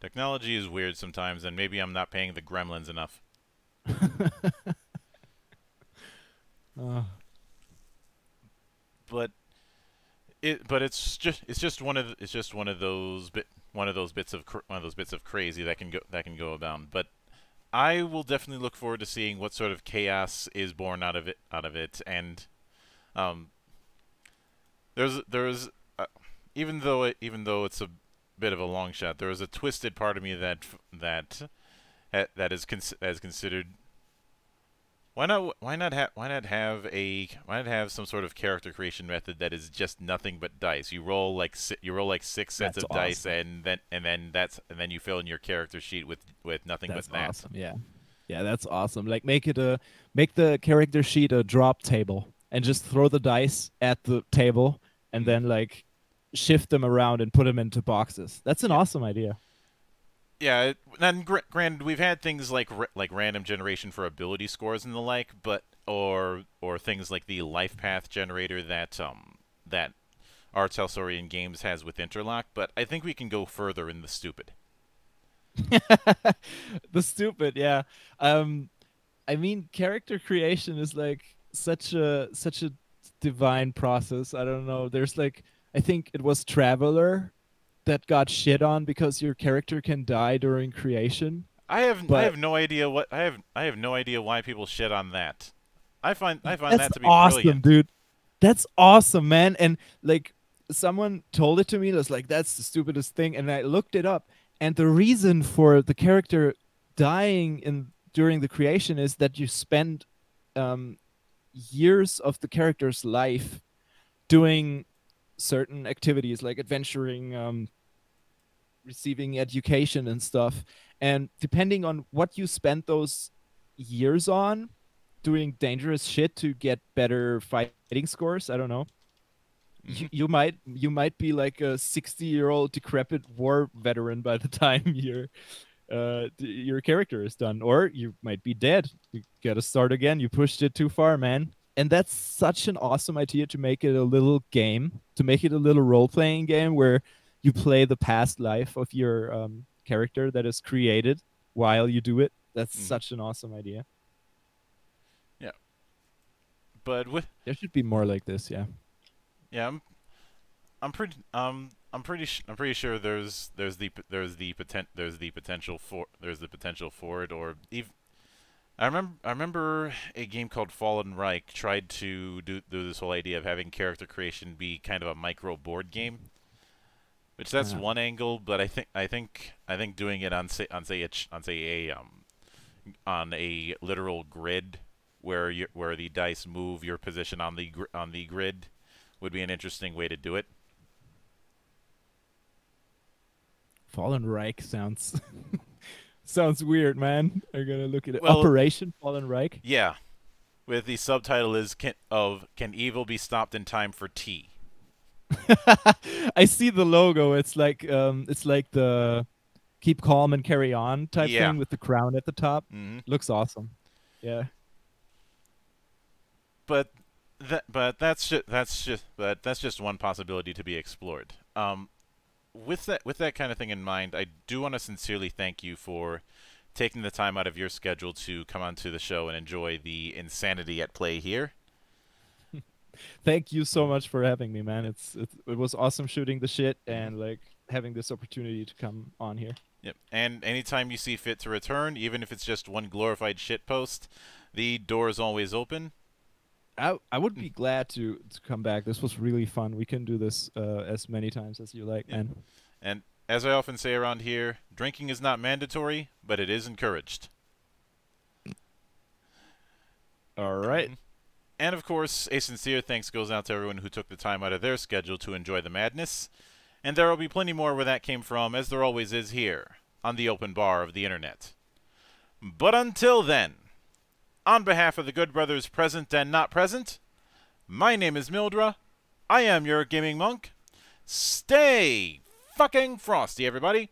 [SPEAKER 1] Technology is weird sometimes, and maybe I'm not paying the gremlins enough.
[SPEAKER 2] Uh,
[SPEAKER 1] But it, but it's just it's just one of it's just one of those bit one of those bits of cr- one of those bits of crazy that can go that can go about. But I will definitely look forward to seeing what sort of chaos is born out of it out of it, and um, there's there's uh, even though it, even though it's a bit of a long shot, there is a twisted part of me that that that is cons- that is considered. Why not? Why not have? Why not have a? Why not have some sort of character creation method that is just nothing but dice? You roll like si- you roll like six sets
[SPEAKER 2] That's
[SPEAKER 1] of dice, and then and then that's and then you fill in your character sheet with with nothing
[SPEAKER 2] that's
[SPEAKER 1] but that.
[SPEAKER 2] awesome. Yeah. Yeah, that's awesome. Like make it a make the character sheet a drop table and just throw the dice at the table and then like shift them around and put them into boxes. That's an awesome idea.
[SPEAKER 1] Yeah, and gr- granted, we've had things like like random generation for ability scores and the like, but or or things like the life path generator that um that R. Talsorian Games has with Interlock. But I think we can go further in the stupid.
[SPEAKER 2] the stupid, yeah. Um, I mean, character creation is like such a such a divine process. I don't know. There's like I think it was Traveller that got shit on because your character can die during creation.
[SPEAKER 1] I have
[SPEAKER 2] But-
[SPEAKER 1] I have no idea what I have I have no idea why people shit on that. I find I find that to be
[SPEAKER 2] awesome,
[SPEAKER 1] brilliant.
[SPEAKER 2] dude. That's awesome, man. And like someone told it to me, it was like that's the stupidest thing. And I looked it up, and the reason for the character dying in during the creation is that you spend um, years of the character's life doing certain activities like adventuring, um, receiving education and stuff. And depending on what you spent those years on, doing dangerous shit to get better fighting scores, I don't know. You, you might you might be like a 60 year old decrepit war veteran by the time your uh your character is done or you might be dead. You gotta start again. You pushed it too far man. And that's such an awesome idea to make it a little game to make it a little role-playing game where you play the past life of your um, character that is created while you do it. That's
[SPEAKER 1] Mhm.
[SPEAKER 2] such an awesome idea. Yeah.
[SPEAKER 1] But with
[SPEAKER 2] there should be more like this yeah.
[SPEAKER 1] Yeah, I'm, I'm pretty, um, I'm pretty, I'm pretty sure there's, there's the, there's the potent, there's the potential for, there's the potential for it, or even, I remember, I remember a game called Fallen Reich tried to do, do this whole idea of having character creation be kind of a micro board game, which that's
[SPEAKER 2] Uh-huh.
[SPEAKER 1] one angle, but I think, I think, I think doing it on say, on say a, ch- on say a, um, on a literal grid where you, where the dice move your position on the gr- on the grid would be an interesting way to do it.
[SPEAKER 2] Fallen Reich sounds sounds weird, man. I'm gonna look at it.
[SPEAKER 1] Well-
[SPEAKER 2] Operation Fallen Reich.
[SPEAKER 1] Yeah, with the subtitle is can, of "Can evil be stopped in time for tea?"
[SPEAKER 2] I see the logo. It's like um, it's like the keep calm and carry on type
[SPEAKER 1] Yeah.
[SPEAKER 2] thing with the crown at the top.
[SPEAKER 1] hmm
[SPEAKER 2] Looks awesome. Yeah.
[SPEAKER 1] But that but that's just that's just but that's just one possibility to be explored. Um, with that with that kind of thing in mind, I do want to sincerely thank you for taking the time out of your schedule to come onto the show and enjoy the insanity at play here.
[SPEAKER 2] Thank you so much for having me, man. It's it, it was awesome shooting the shit mm-hmm. and like having this opportunity to come on here.
[SPEAKER 1] Yep. And anytime you see fit to return, even if it's just one glorified shit post, the door is always open.
[SPEAKER 2] I I would be glad to to come back. This was really fun. We can do this uh, as many times as you like,
[SPEAKER 1] Yeah.
[SPEAKER 2] man.
[SPEAKER 1] And as I often say around here, drinking is not mandatory, but it is encouraged.
[SPEAKER 2] All right.
[SPEAKER 1] And of course, a sincere thanks goes out to everyone who took the time out of their schedule to enjoy the madness. And there will be plenty more where that came from, as there always is here, on the open bar of the internet. But until then, on behalf of the good brothers present and not present, my name is Mildra. I am your gaming monk. Stay fucking frosty, everybody.